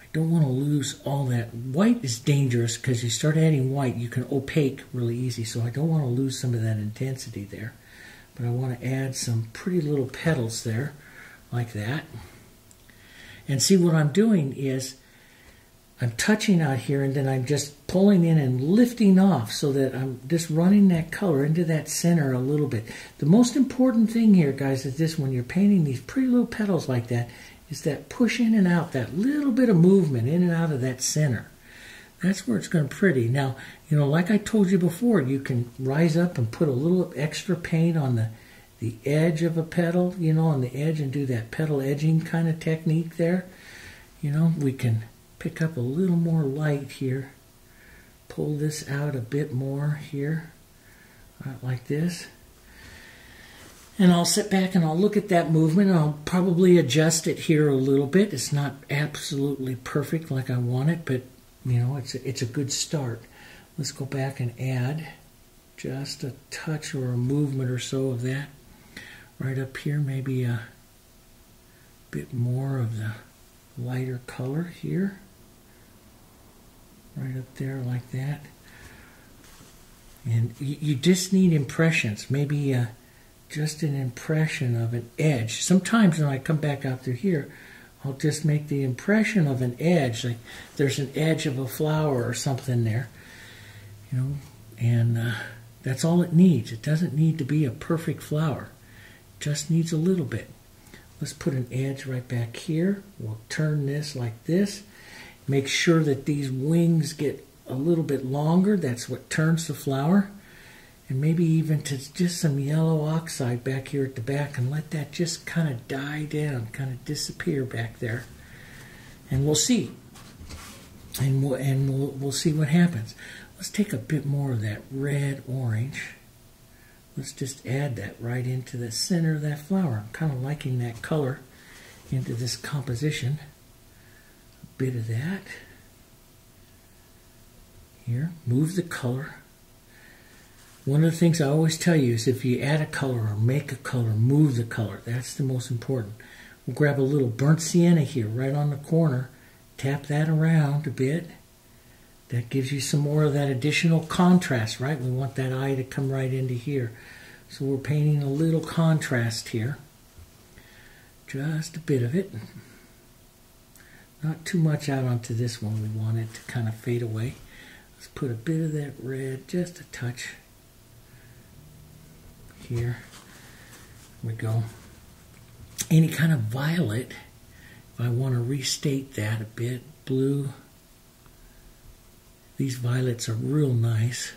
Speaker 1: I don't want to lose all that. White is dangerous because you start adding white, you can opaque really easy. So I don't want to lose some of that intensity there. But I want to add some pretty little petals there, like that. And see what I'm doing is I'm touching out here and then I'm just pulling in and lifting off so that I'm just running that color into that center a little bit. The most important thing here, guys, is this when you're painting these pretty little petals like that, is that push in and out, that little bit of movement in and out of that center. that's where it's going to pretty. Now, you know, like I told you before, you can rise up and put a little extra paint on the the edge of a petal, you know, on the edge and do that petal edging kind of technique there. You know, we can pick up a little more light here. Pull this out a bit more here, right, like this. And I'll sit back and I'll look at that movement. I'll probably adjust it here a little bit. It's not absolutely perfect like I want it, but you know, it's a, it's a good start. Let's go back and add just a touch or a movement or so of that. Right up here, maybe a bit more of the lighter color here. Right up there like that. And you, just need impressions. Maybe uh, just an impression of an edge. Sometimes when I come back out through here, I'll just make the impression of an edge, like there's an edge of a flower or something there, you know, and uh, that's all it needs. It doesn't need to be a perfect flower, it just needs a little bit. Let's put an edge right back here. We'll turn this like this. Make sure that these wings get a little bit longer. That's what turns the flower and maybe even to just some yellow oxide back here at the back and let that just kind of die down, kind of disappear back there. And we'll see. And we'll, and we'll, we'll see what happens. Let's take a bit more of that red orange. Let's just add that right into the center of that flower. I'm kind of liking that color into this composition. A bit of that. Here, move the color one of the things I always tell you is if you add a color or make a color, move the color. That's the most important. We'll grab a little burnt sienna here right on the corner, tap that around a bit. That gives you some more of that additional contrast, right? We want that eye to come right into here. So we're painting a little contrast here. Just a bit of it. Not too much out onto this one. We want it to kind of fade away. Let's put a bit of that red, just a touch here. we go. Any kind of violet, if I want to restate that a bit, blue. These violets are real nice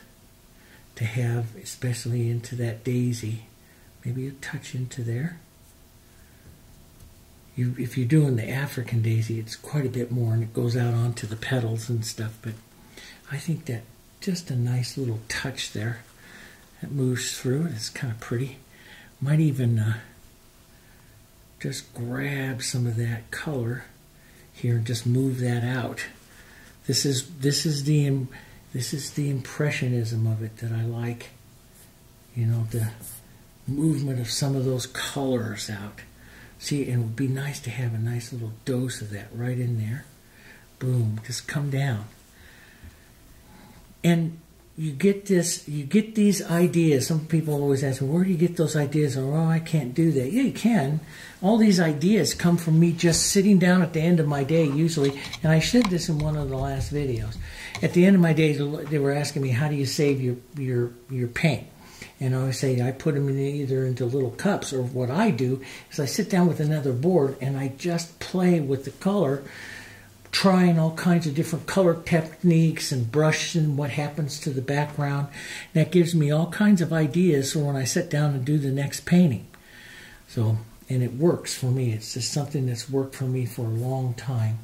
Speaker 1: to have, especially into that daisy. Maybe a touch into there. You, if you're doing the African daisy, it's quite a bit more and it goes out onto the petals and stuff. But I think that just a nice little touch there that moves through. It's kind of pretty. Might even uh, just grab some of that color here and just move that out. This is this is the this is the impressionism of it that I like. You know the movement of some of those colors out. See, and it would be nice to have a nice little dose of that right in there. Boom, just come down. And you get this, you get these ideas. Some people always ask me, where do you get those ideas? Or, oh, I can't do that. Yeah, you can. All these ideas come from me just sitting down at the end of my day, usually. And I said this in one of the last videos. At the end of my day, they were asking me, how do you save your, your, your paint? And I always say I put them in either into little cups, or what I do is I sit down with another board and I just play with the color trying all kinds of different color techniques and brush and what happens to the background. that gives me all kinds of ideas for when I sit down and do the next painting. So, and it works for me. It's just something that's worked for me for a long time.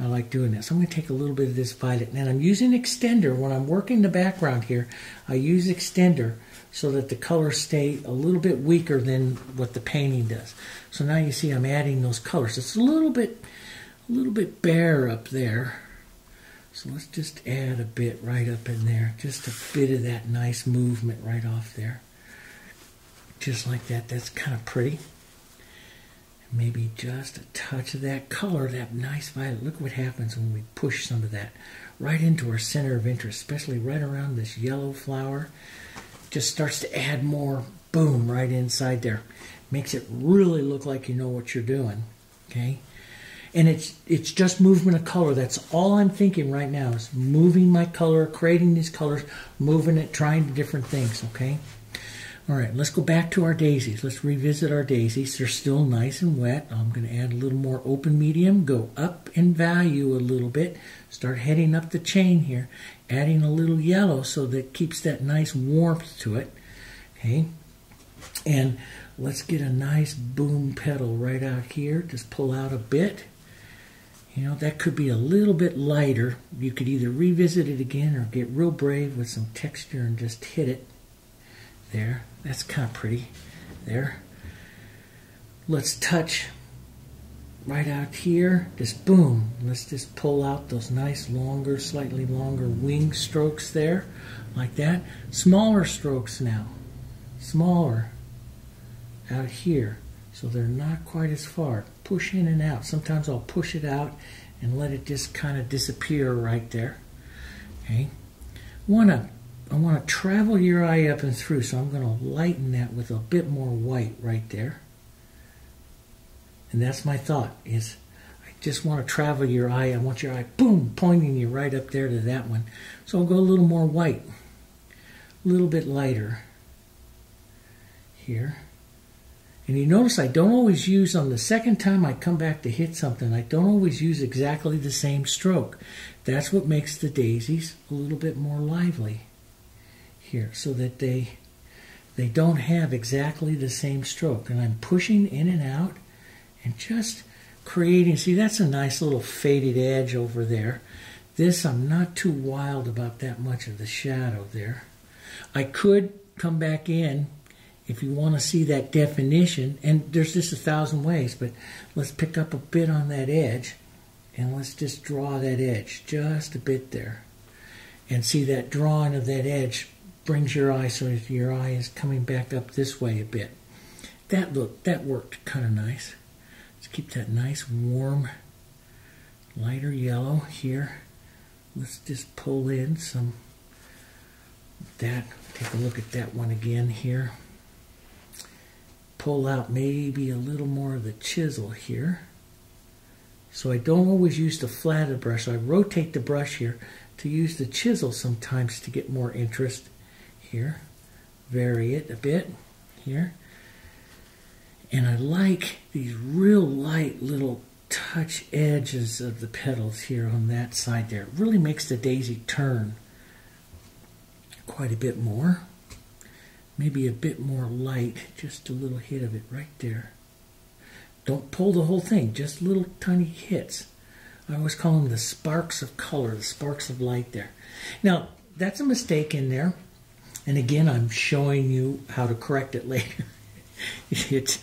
Speaker 1: I like doing this. I'm going to take a little bit of this violet. And I'm using extender. When I'm working the background here, I use extender so that the colors stay a little bit weaker than what the painting does. So now you see I'm adding those colors. It's a little bit a little bit bare up there. So let's just add a bit right up in there. Just a bit of that nice movement right off there. Just like that. That's kind of pretty. Maybe just a touch of that color, that nice violet. Look what happens when we push some of that right into our center of interest, especially right around this yellow flower. Just starts to add more boom right inside there. Makes it really look like you know what you're doing. Okay? And it's it's just movement of color. That's all I'm thinking right now is moving my color, creating these colors, moving it, trying different things. Okay. All right, let's go back to our daisies. Let's revisit our daisies. They're still nice and wet. I'm going to add a little more open medium, go up in value a little bit, start heading up the chain here, adding a little yellow so that keeps that nice warmth to it. Okay, and let's get a nice boom petal right out here. Just pull out a bit. You know, that could be a little bit lighter. You could either revisit it again or get real brave with some texture and just hit it there. That's kind of pretty there. Let's touch right out here. Just boom. Let's just pull out those nice longer, slightly longer wing strokes there like that. Smaller strokes now. Smaller out here so they're not quite as far. Push in and out. Sometimes I'll push it out and let it just kind of disappear right there. Okay. Want to I want to travel your eye up and through, so I'm going to lighten that with a bit more white right there. And that's my thought, is I just want to travel your eye. I want your eye, boom, pointing you right up there to that one. So I'll go a little more white, a little bit lighter here. And you notice I don't always use, on the second time I come back to hit something, I don't always use exactly the same stroke. That's what makes the daisies a little bit more lively here so that they they don't have exactly the same stroke. And I'm pushing in and out and just creating, see that's a nice little faded edge over there. This, I'm not too wild about that much of the shadow there. I could come back in if you want to see that definition, and there's just a thousand ways, but let's pick up a bit on that edge and let's just draw that edge just a bit there. And see that drawing of that edge brings your eye so that your eye is coming back up this way a bit. That look that worked kind of nice. Let's keep that nice warm lighter yellow here. Let's just pull in some that. Take a look at that one again here. Pull out maybe a little more of the chisel here. So I don't always use the flathead brush. I rotate the brush here to use the chisel sometimes to get more interest here, vary it a bit here. And I like these real light little touch edges of the petals here on that side there. It really makes the daisy turn quite a bit more. Maybe a bit more light, just a little hit of it right there. Don't pull the whole thing, just little tiny hits. I always call them the sparks of color, the sparks of light there. Now, that's a mistake in there. And again, I'm showing you how to correct it later. it's,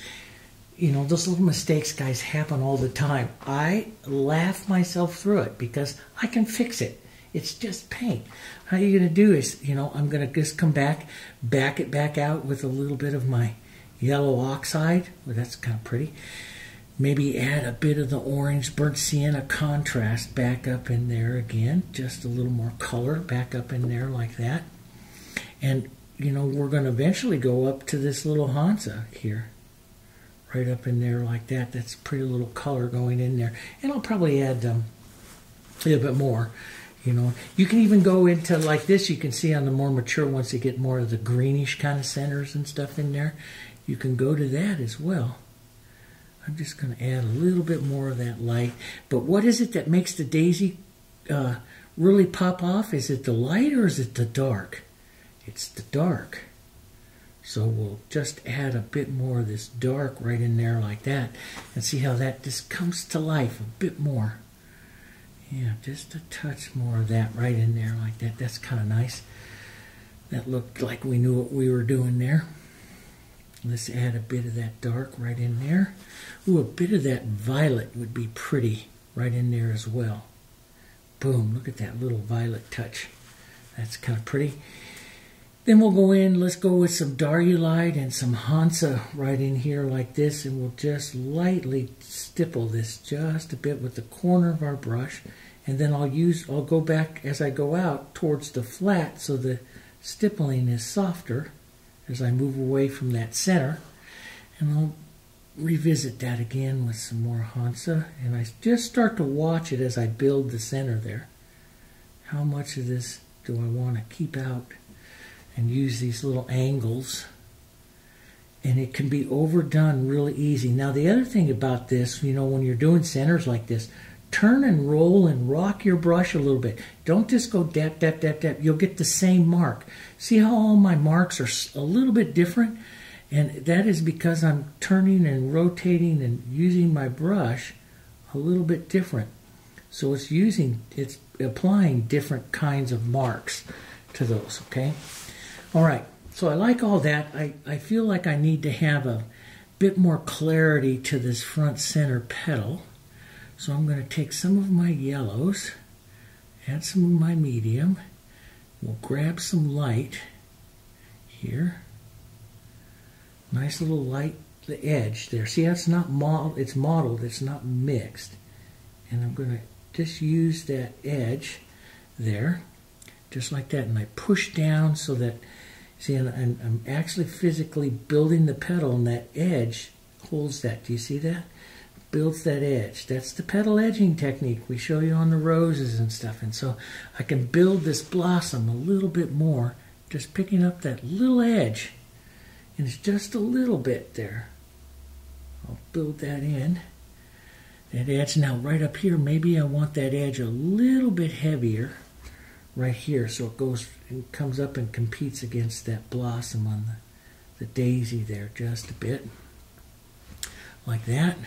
Speaker 1: you know, those little mistakes, guys, happen all the time. I laugh myself through it because I can fix it. It's just paint. How you're going to do is, you know, I'm going to just come back, back it back out with a little bit of my yellow oxide. Well, that's kind of pretty. Maybe add a bit of the orange burnt sienna contrast back up in there again. Just a little more color back up in there like that. And, you know, we're going to eventually go up to this little Hansa here. Right up in there like that. That's pretty little color going in there. And I'll probably add um, a little bit more. You know, you can even go into like this. You can see on the more mature ones, you get more of the greenish kind of centers and stuff in there. You can go to that as well. I'm just going to add a little bit more of that light. But what is it that makes the daisy uh, really pop off? Is it the light or is it the dark? it's the dark. So we'll just add a bit more of this dark right in there like that and see how that just comes to life a bit more. Yeah, just a touch more of that right in there like that. That's kind of nice. That looked like we knew what we were doing there. Let's add a bit of that dark right in there. Ooh, a bit of that violet would be pretty right in there as well. Boom, look at that little violet touch. That's kind of pretty. Then we'll go in, let's go with some Diarylide and some Hansa right in here like this, and we'll just lightly stipple this just a bit with the corner of our brush. And then I'll use, I'll go back as I go out towards the flat so the stippling is softer as I move away from that center. And I'll revisit that again with some more Hansa. And I just start to watch it as I build the center there. How much of this do I want to keep out? and use these little angles and it can be overdone really easy. Now, the other thing about this, you know, when you're doing centers like this, turn and roll and rock your brush a little bit. Don't just go dap, dap, dap, dap. You'll get the same mark. See how all my marks are a little bit different? And that is because I'm turning and rotating and using my brush a little bit different. So it's using, it's applying different kinds of marks to those, okay? All right, so I like all that. I, I feel like I need to have a bit more clarity to this front center petal. So I'm going to take some of my yellows, add some of my medium. We'll grab some light here. Nice little light the edge there. See, that's not modeled, it's modeled, it's not mixed. And I'm going to just use that edge there, just like that. And I push down so that, see, and I'm, I'm actually physically building the petal and that edge holds that. Do you see that? Builds that edge. That's the petal edging technique we show you on the roses and stuff. And so I can build this blossom a little bit more, just picking up that little edge. And it's just a little bit there. I'll build that in. That edge now right up here, maybe I want that edge a little bit heavier right here so it goes and comes up and competes against that blossom on the, the daisy there just a bit. Like that.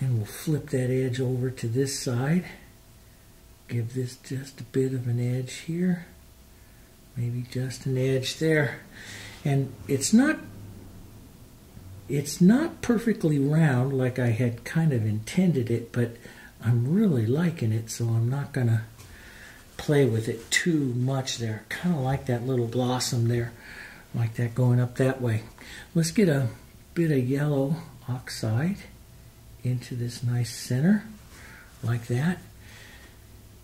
Speaker 1: And we'll flip that edge over to this side. Give this just a bit of an edge here. Maybe just an edge there. And it's not it's not perfectly round like I had kind of intended it, but I'm really liking it, so I'm not going to play with it too much there. Kind of like that little blossom there, like that going up that way. Let's get a bit of yellow oxide into this nice center, like that.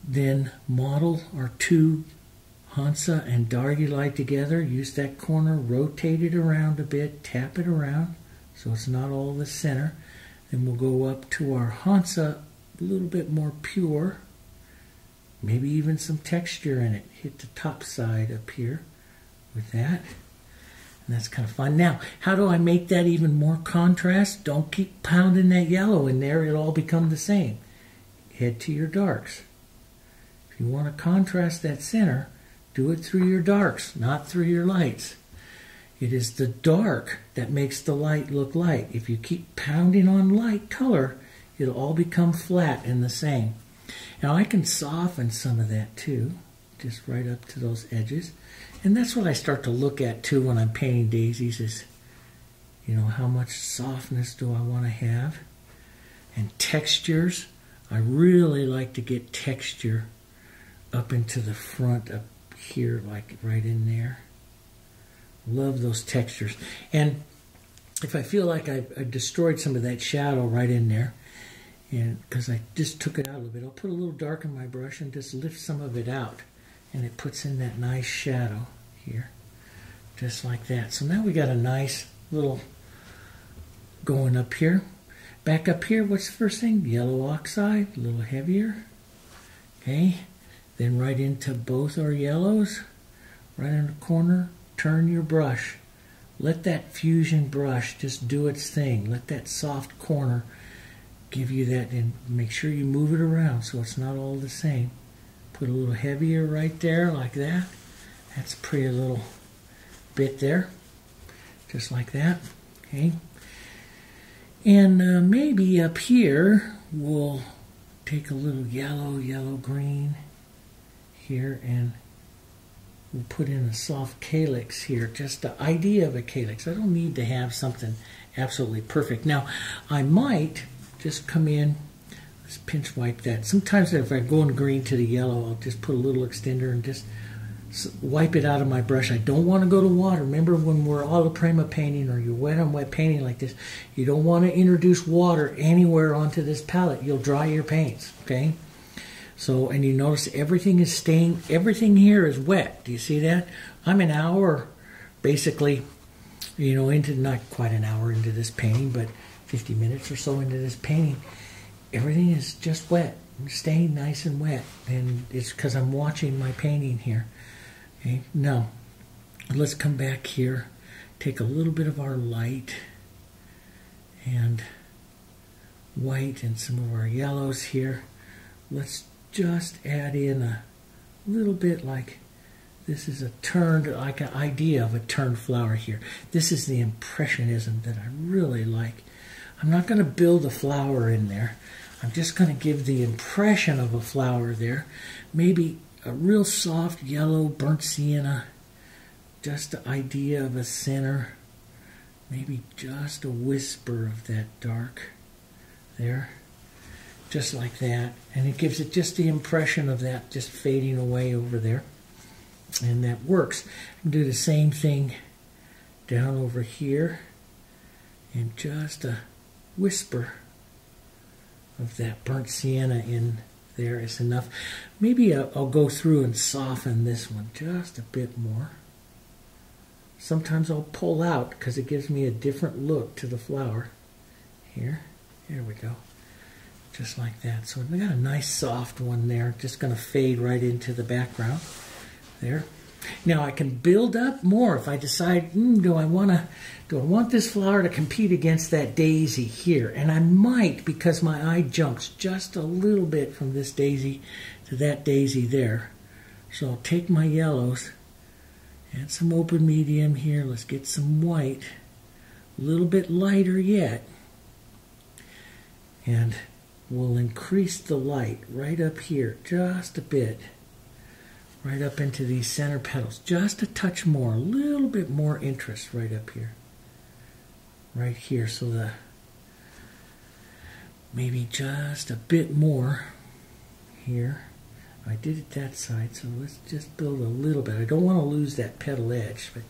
Speaker 1: Then model our two Hansa and Diarylide together. Use that corner, rotate it around a bit, tap it around so it's not all the center. Then we'll go up to our Hansa, a little bit more pure, maybe even some texture in it. Hit the top side up here with that. And that's kind of fun. Now, how do I make that even more contrast? Don't keep pounding that yellow in there. It'll all become the same. Head to your darks. If you want to contrast that center, do it through your darks, not through your lights. It is the dark that makes the light look light. If you keep pounding on light color, it'll all become flat and the same. Now I can soften some of that too, just right up to those edges. And that's what I start to look at too when I'm painting daisies is, you know, how much softness do I want to have? And textures. I really like to get texture up into the front up here, like right in there. Love those textures. And if I feel like I, I destroyed some of that shadow right in there, and because I just took it out a little bit, I'll put a little dark in my brush and just lift some of it out. And it puts in that nice shadow here, just like that. So now we got a nice little going up here. Back up here, what's the first thing? Yellow oxide, a little heavier. Okay, then right into both our yellows, right in the corner, turn your brush. Let that fusion brush just do its thing. Let that soft corner give you that and make sure you move it around so it's not all the same. Put a little heavier right there like that. That's a pretty little bit there. Just like that. Okay. And uh, maybe up here we'll take a little yellow, yellow green here and We'll put in a soft calyx here, just the idea of a calyx. I don't need to have something absolutely perfect. Now, I might just come in, let's pinch wipe that. Sometimes if I go in green to the yellow, I'll just put a little extender and just wipe it out of my brush. I don't want to go to water. Remember when we're alla prima painting or you're wet on wet painting like this, you don't want to introduce water anywhere onto this palette. You'll dry your paints, okay? So, and you notice everything is staying, everything here is wet. Do you see that? I'm an hour, basically, you know, into, not quite an hour into this painting, but 50 minutes or so into this painting. Everything is just wet, staying nice and wet. And it's because I'm watching my painting here. Eh, okay, now, let's come back here take a little bit of our light and white and some of our yellows here. Let's just add in a little bit like this is a turned, like an idea of a turned flower here. This is the impressionism that I really like. I'm not going to build a flower in there. I'm just going to give the impression of a flower there. Maybe a real soft yellow burnt sienna. Just the idea of a center. Maybe just a whisper of that dark there. Just like that. And it gives it just the impression of that just fading away over there. And that works. do the same thing down over here. And just a whisper of that burnt sienna in there is enough. Maybe I'll, go through and soften this one just a bit more. Sometimes I'll pull out because it gives me a different look to the flower. Here, here we go. Just like that. So we got a nice soft one there. Just going to fade right into the background. There. Now I can build up more if I decide, mm, do I want to, do I want this flower to compete against that daisy here? And I might because my eye jumps just a little bit from this daisy to that daisy there. So I'll take my yellows, add some open medium here. Let's get some white, a little bit lighter yet. And we'll increase the light right up here just a bit right up into these center petals. Just a touch more, a little bit more interest right up here. Right here, so the maybe just a bit more here. I did it that side, so let's just build a little bit. I don't want to lose that petal edge, but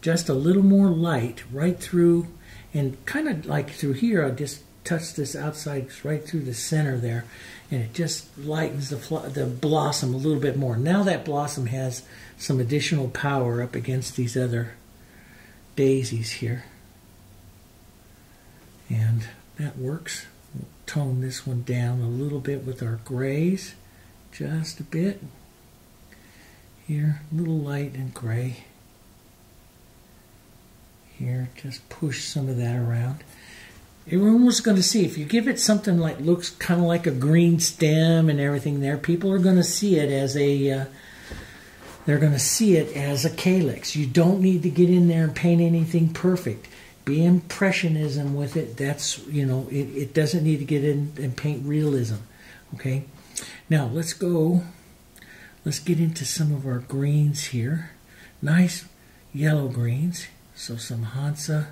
Speaker 1: just a little more light right through, and kind of like through here, I'll just touch this outside right through the center there and it just lightens the, the blossom a little bit more. Now that blossom has some additional power up against these other daisies here. And that works. We'll tone this one down a little bit with our grays, just a bit. Here, a little light and gray. Here, just push some of that around everyone's going to see if you give it something like looks kind of like a green stem and everything there people are going to see it as a uh, they're going to see it as a calyx you don't need to get in there and paint anything perfect be impressionism with it that's you know it, it doesn't need to get in and paint realism okay now let's go let's get into some of our greens here nice yellow greens so some Hansa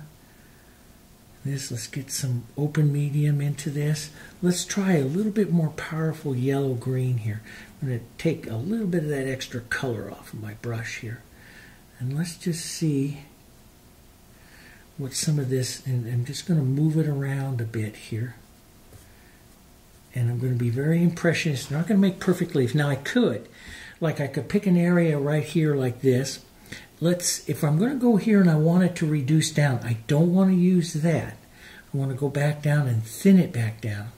Speaker 1: this. Let's get some open medium into this. Let's try a little bit more powerful yellow-green here. I'm going to take a little bit of that extra color off of my brush here. And let's just see what some of this, and I'm just going to move it around a bit here. And I'm going to be very impressionist. I'm not going to make perfect leaves. Now I could, like I could pick an area right here like this, let's, if I'm going to go here and I want it to reduce down, I don't want to use that. I want to go back down and thin it back down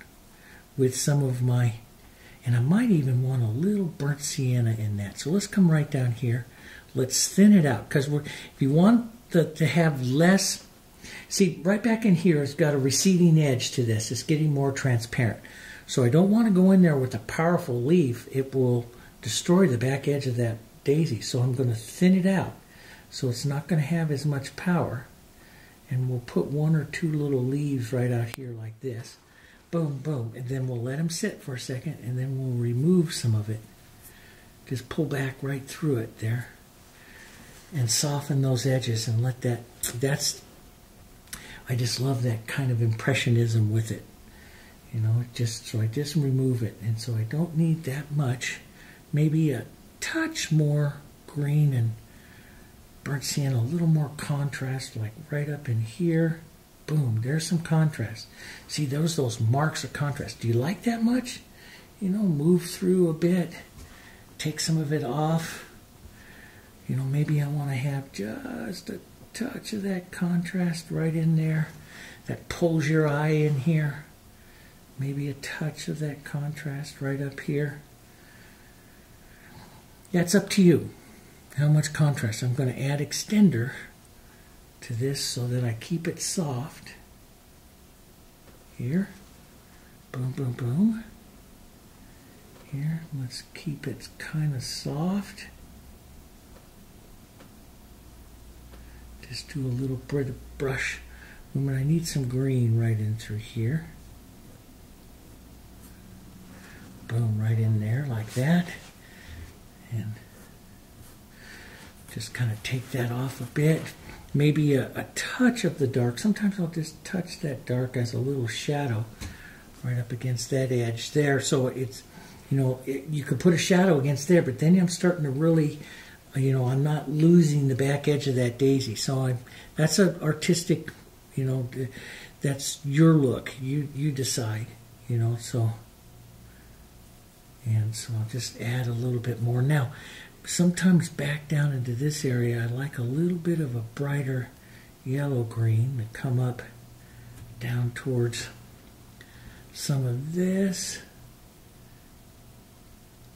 Speaker 1: with some of my, and I might even want a little burnt sienna in that. So let's come right down here. Let's thin it out because we're, if you want the, to have less, see right back in here it's got a receding edge to this. It's getting more transparent. So I don't want to go in there with a powerful leaf. It will destroy the back edge of that daisy. So I'm going to thin it out so it's not going to have as much power. And we'll put one or two little leaves right out here like this. Boom, boom. And then we'll let them sit for a second and then we'll remove some of it. Just pull back right through it there. And soften those edges and let that, that's, I just love that kind of impressionism with it. You know, just, so I just remove it. And so I don't need that much. Maybe a touch more green and burnt sienna, a little more contrast, like right up in here. Boom, there's some contrast. See, those those marks of contrast. Do you like that much? You know, move through a bit, take some of it off. You know, maybe I want to have just a touch of that contrast right in there that pulls your eye in here. Maybe a touch of that contrast right up here. Yeah, it's up to you how much contrast. I'm going to add extender to this so that I keep it soft. Here. Boom, boom, boom. Here, let's keep it kind of soft. Just do a little bit of brush. Remember, I need some green right in through here. Boom, right in there like that. And just kind of take that off a bit. Maybe a, a touch of the dark. Sometimes I'll just touch that dark as a little shadow right up against that edge there. So it's, you know, it, you could put a shadow against there, but then I'm starting to really, you know, I'm not losing the back edge of that daisy. So I'm, that's an artistic, you know, that's your look. You you decide, you know. So, and so I'll just add a little bit more now sometimes back down into this area, I like a little bit of a brighter yellow green to come up down towards some of this.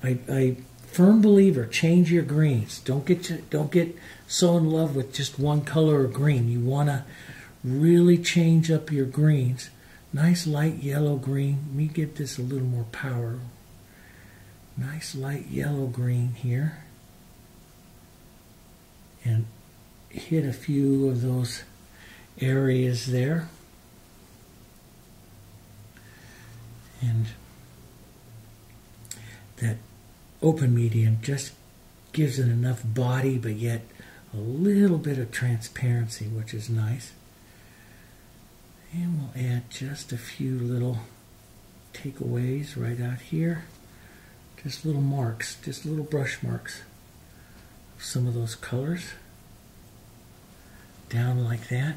Speaker 1: I, I firm believer, change your greens. Don't get don't get so in love with just one color of green. You want to really change up your greens. Nice light yellow green. Let me give this a little more power. Nice light yellow green here and hit a few of those areas there. And that open medium just gives it enough body, but yet a little bit of transparency, which is nice. And we'll add just a few little takeaways right out here. Just little marks, just little brush marks some of those colors down like that.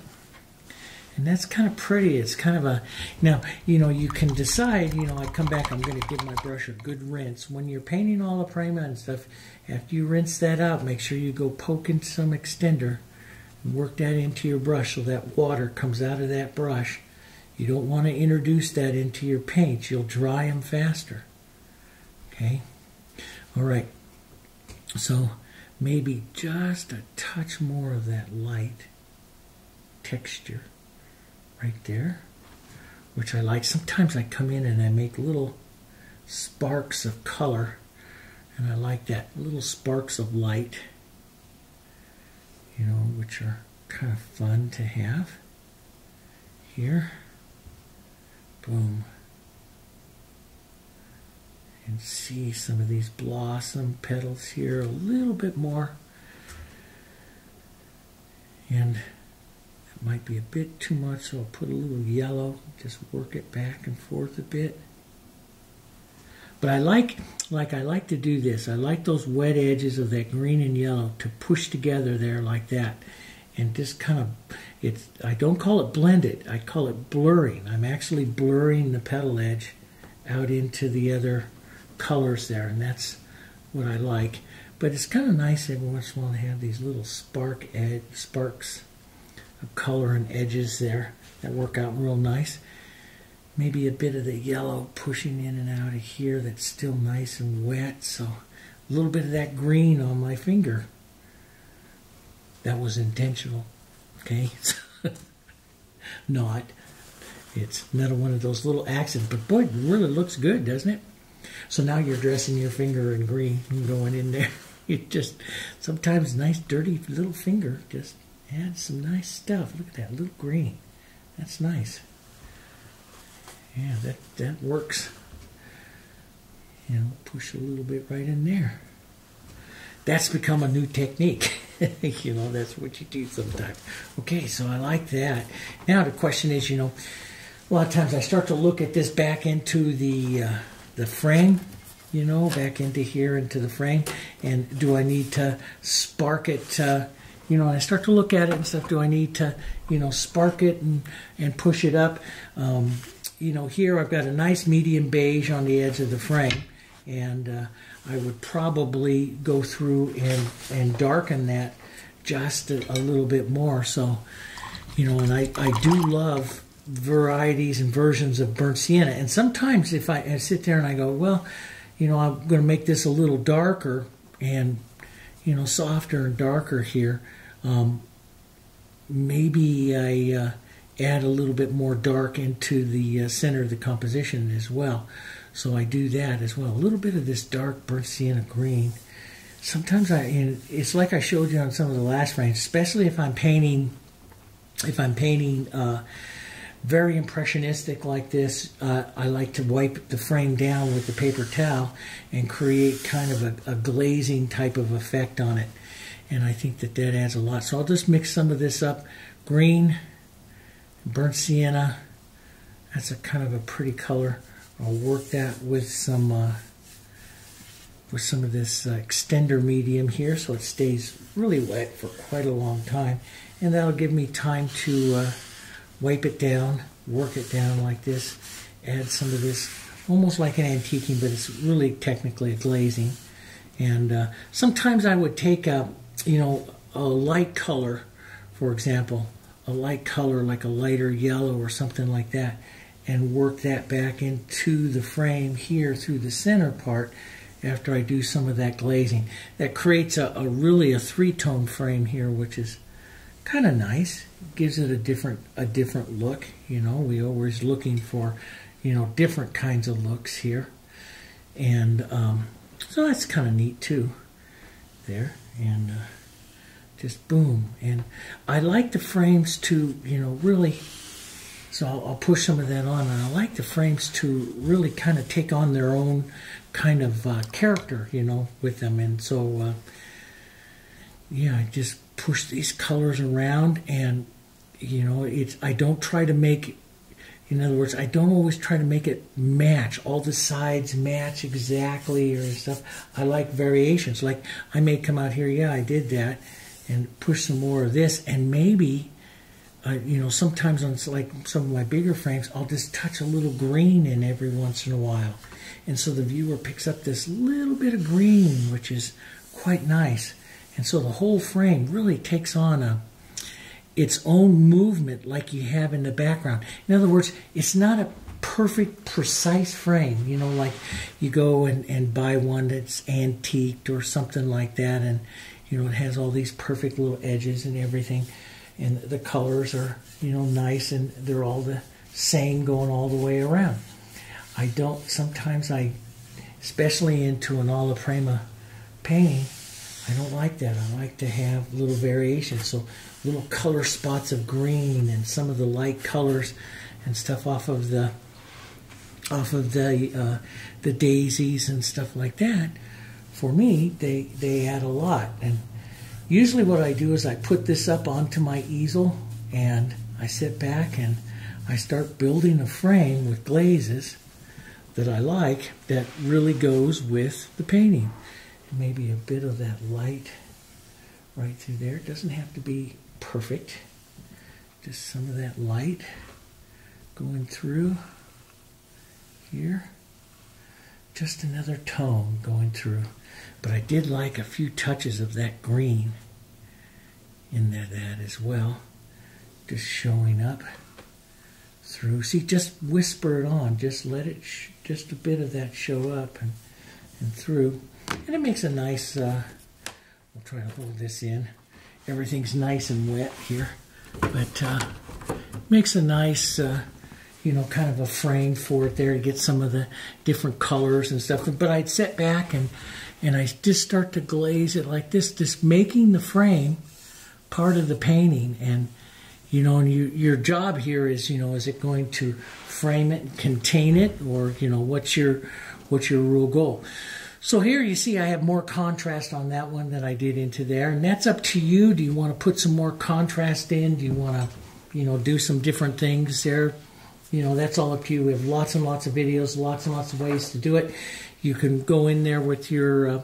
Speaker 1: And that's kind of pretty. It's kind of a, now, you know, you can decide, you know, I come back, I'm going to give my brush a good rinse. When you're painting alla prima and stuff, after you rinse that out, make sure you go poke in some extender and work that into your brush so that water comes out of that brush. You don't want to introduce that into your paint. You'll dry them faster. Okay? All right. So, maybe just a touch more of that light texture right there, which I like. Sometimes I come in and I make little sparks of color, and I like that little sparks of light, you know, which are kind of fun to have. Here, boom and see some of these blossom petals here a little bit more. And it might be a bit too much, so I'll put a little yellow, just work it back and forth a bit. But I like, like I like to do this. I like those wet edges of that green and yellow to push together there like that. And just kind of, it's, I don't call it blended, I call it blurring. I'm actually blurring the petal edge out into the other colors there, and that's what I like. But it's kind of nice every once in a while to have these little spark ed sparks color and edges there that work out real nice. Maybe a bit of the yellow pushing in and out of here that's still nice and wet. So a little bit of that green on my finger. That was intentional. Okay? Not. It's another one of those little accidents. But boy, it really looks good, doesn't it? So now you're dressing your finger in green and going in there. It just sometimes nice dirty little finger just adds some nice stuff. Look at that little green. That's nice. Yeah, that that works. You know, push a little bit right in there. That's become a new technique. you know, that's what you do sometimes. Okay, so I like that. Now the question is, you know, a lot of times I start to look at this back into the uh, the frame, you know, back into here into the frame. And do I need to spark it? Uh, you know, I start to look at it and stuff. Do I need to, you know, spark it and, and push it up? Um, you know, here I've got a nice medium beige on the edge of the frame. And uh, I would probably go through and, and darken that just a, a little bit more. So, you know, and I, I do love varieties and versions of burnt sienna. And sometimes if I, I sit there and I go, well, you know, I'm going to make this a little darker and, you know, softer and darker here. Um, maybe I uh, add a little bit more dark into the uh, center of the composition as well. So I do that as well. A little bit of this dark burnt sienna green. Sometimes I, it's like I showed you on some of the last frames, especially if I'm painting, if I'm painting uh, very impressionistic like this, uh, I like to wipe the frame down with the paper towel and create kind of a, a glazing type of effect on it. And I think that that adds a lot. So I'll just mix some of this up. Green, burnt sienna. That's a kind of a pretty color. I'll work that with some uh, with some of this uh, extender medium here so it stays really wet for quite a long time. And that'll give me time to uh, wipe it down, work it down like this, add some of this, almost like an antiquing, but it's really technically a glazing. And uh, sometimes I would take a, you know, a light color, for example, a light color like a lighter yellow or something like that, and work that back into the frame here through the center part after I do some of that glazing. That creates a, a really a three-tone frame here, which is kind of nice. Gives it a different a different look. You know, we always looking for you know different kinds of looks here, and um, so that's kind of neat too. There and uh, just boom, and I like the frames to you know really. So I'll, I'll push some of that on, and I like the frames to really kind of take on their own kind of uh, character, you know, with them, and so. Uh, yeah, I just push these colors around and you know it's i don't try to make in other words i don't always try to make it match. All the sides match exactly or stuff. I like variations. Like i may come out here yeah i did that and push some more of this and maybe uh, you know sometimes on like some of my bigger frames i'll just touch a little green in every once in a while. And so the viewer picks up this little bit of green which is quite nice. And so the whole frame really takes on a its own movement like you have in the background. In other words, it's not a perfect, precise frame. You know, like you go and, and buy one that's antiqued or something like that, and you know, it has all these perfect little edges and everything, and the colors are, you know, nice and they're all the same going all the way around. I don't, sometimes I, especially into an alla prima painting, I don't like that. I like to have little variations. So little color spots of green and some of the light colors and stuff off of the off of the uh, the daisies and stuff like that. For me, they they add a lot. And usually, what I do is I put this up onto my easel and I sit back and I start building a frame with glazes that I like that really goes with the painting maybe a bit of that light right through there. It doesn't have to be perfect. Just some of that light going through here. Just another tone going through. But I did like a few touches of that green in there that as well. Just showing up through. See, just whisper it on. Just let it, just a bit of that show up and, and through. And it makes a nice, uh, I'll try to hold this in. Everything's nice and wet here. But uh, makes a nice, uh, you know, kind of a frame for it there to get some of the different colors and stuff. But I'd sit back and, and I just start to glaze it like this, just making the frame part of the painting. And, you know, and you, your job here is, you know, is it going to frame it and contain it or, you know, what's your, what's your real goal? So here you see I have more contrast on that one than I did into there. And that's up to you. Do you want to put some more contrast in? Do you want to, you know, do some different things there? You know, that's all up to you. We have lots and lots of videos, lots and lots of ways to do it. You can go in there with your, uh,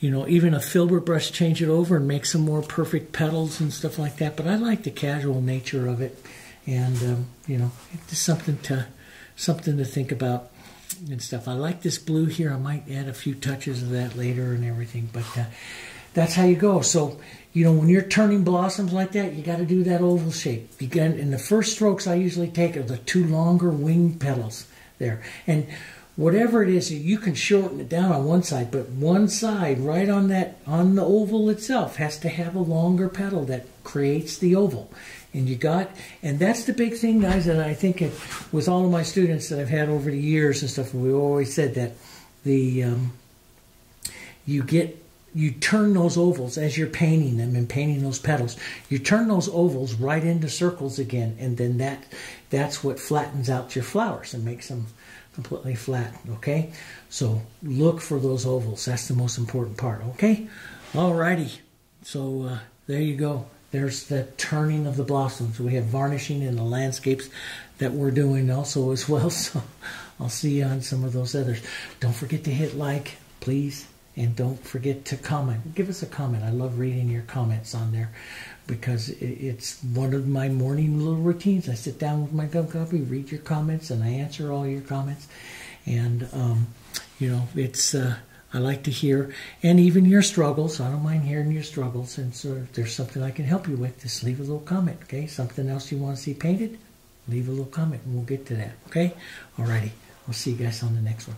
Speaker 1: you know, even a filbert brush, change it over and make some more perfect petals and stuff like that. But I like the casual nature of it. And, um, you know, it's something to, something to think about and stuff. I like this blue here. I might add a few touches of that later and everything, but uh, that's how you go. So, you know, when you're turning blossoms like that, you got to do that oval shape. Get, and the first strokes I usually take are the two longer wing petals there. And whatever it is, you can shorten it down on one side, but one side, right on that on the oval itself, has to have a longer petal that creates the oval. And you got, and that's the big thing, guys. That I think it, with all of my students that I've had over the years and stuff, we always said that the um, you get you turn those ovals as you're painting them and painting those petals you turn those ovals right into circles again and then that that's what flattens out your flowers and makes them completely flat okay so look for those ovals that's the most important part okay alrighty so uh, there you go there's the turning of the blossoms we have varnishing in the landscapes that we're doing also as well so I'll see you on some of those others don't forget to hit like please and don't forget to comment. Give us a comment. I love reading your comments on there because it's one of my morning little routines. I sit down with my gum copy, read your comments, and I answer all your comments. And, um, you know, it's. Uh, I like to hear, and even your struggles. I don't mind hearing your struggles. And so, if there's something I can help you with, just leave a little comment. Okay, something else you want to see painted, leave a little comment, and we'll get to that. Okay, alrighty. We'll see you guys on the next one.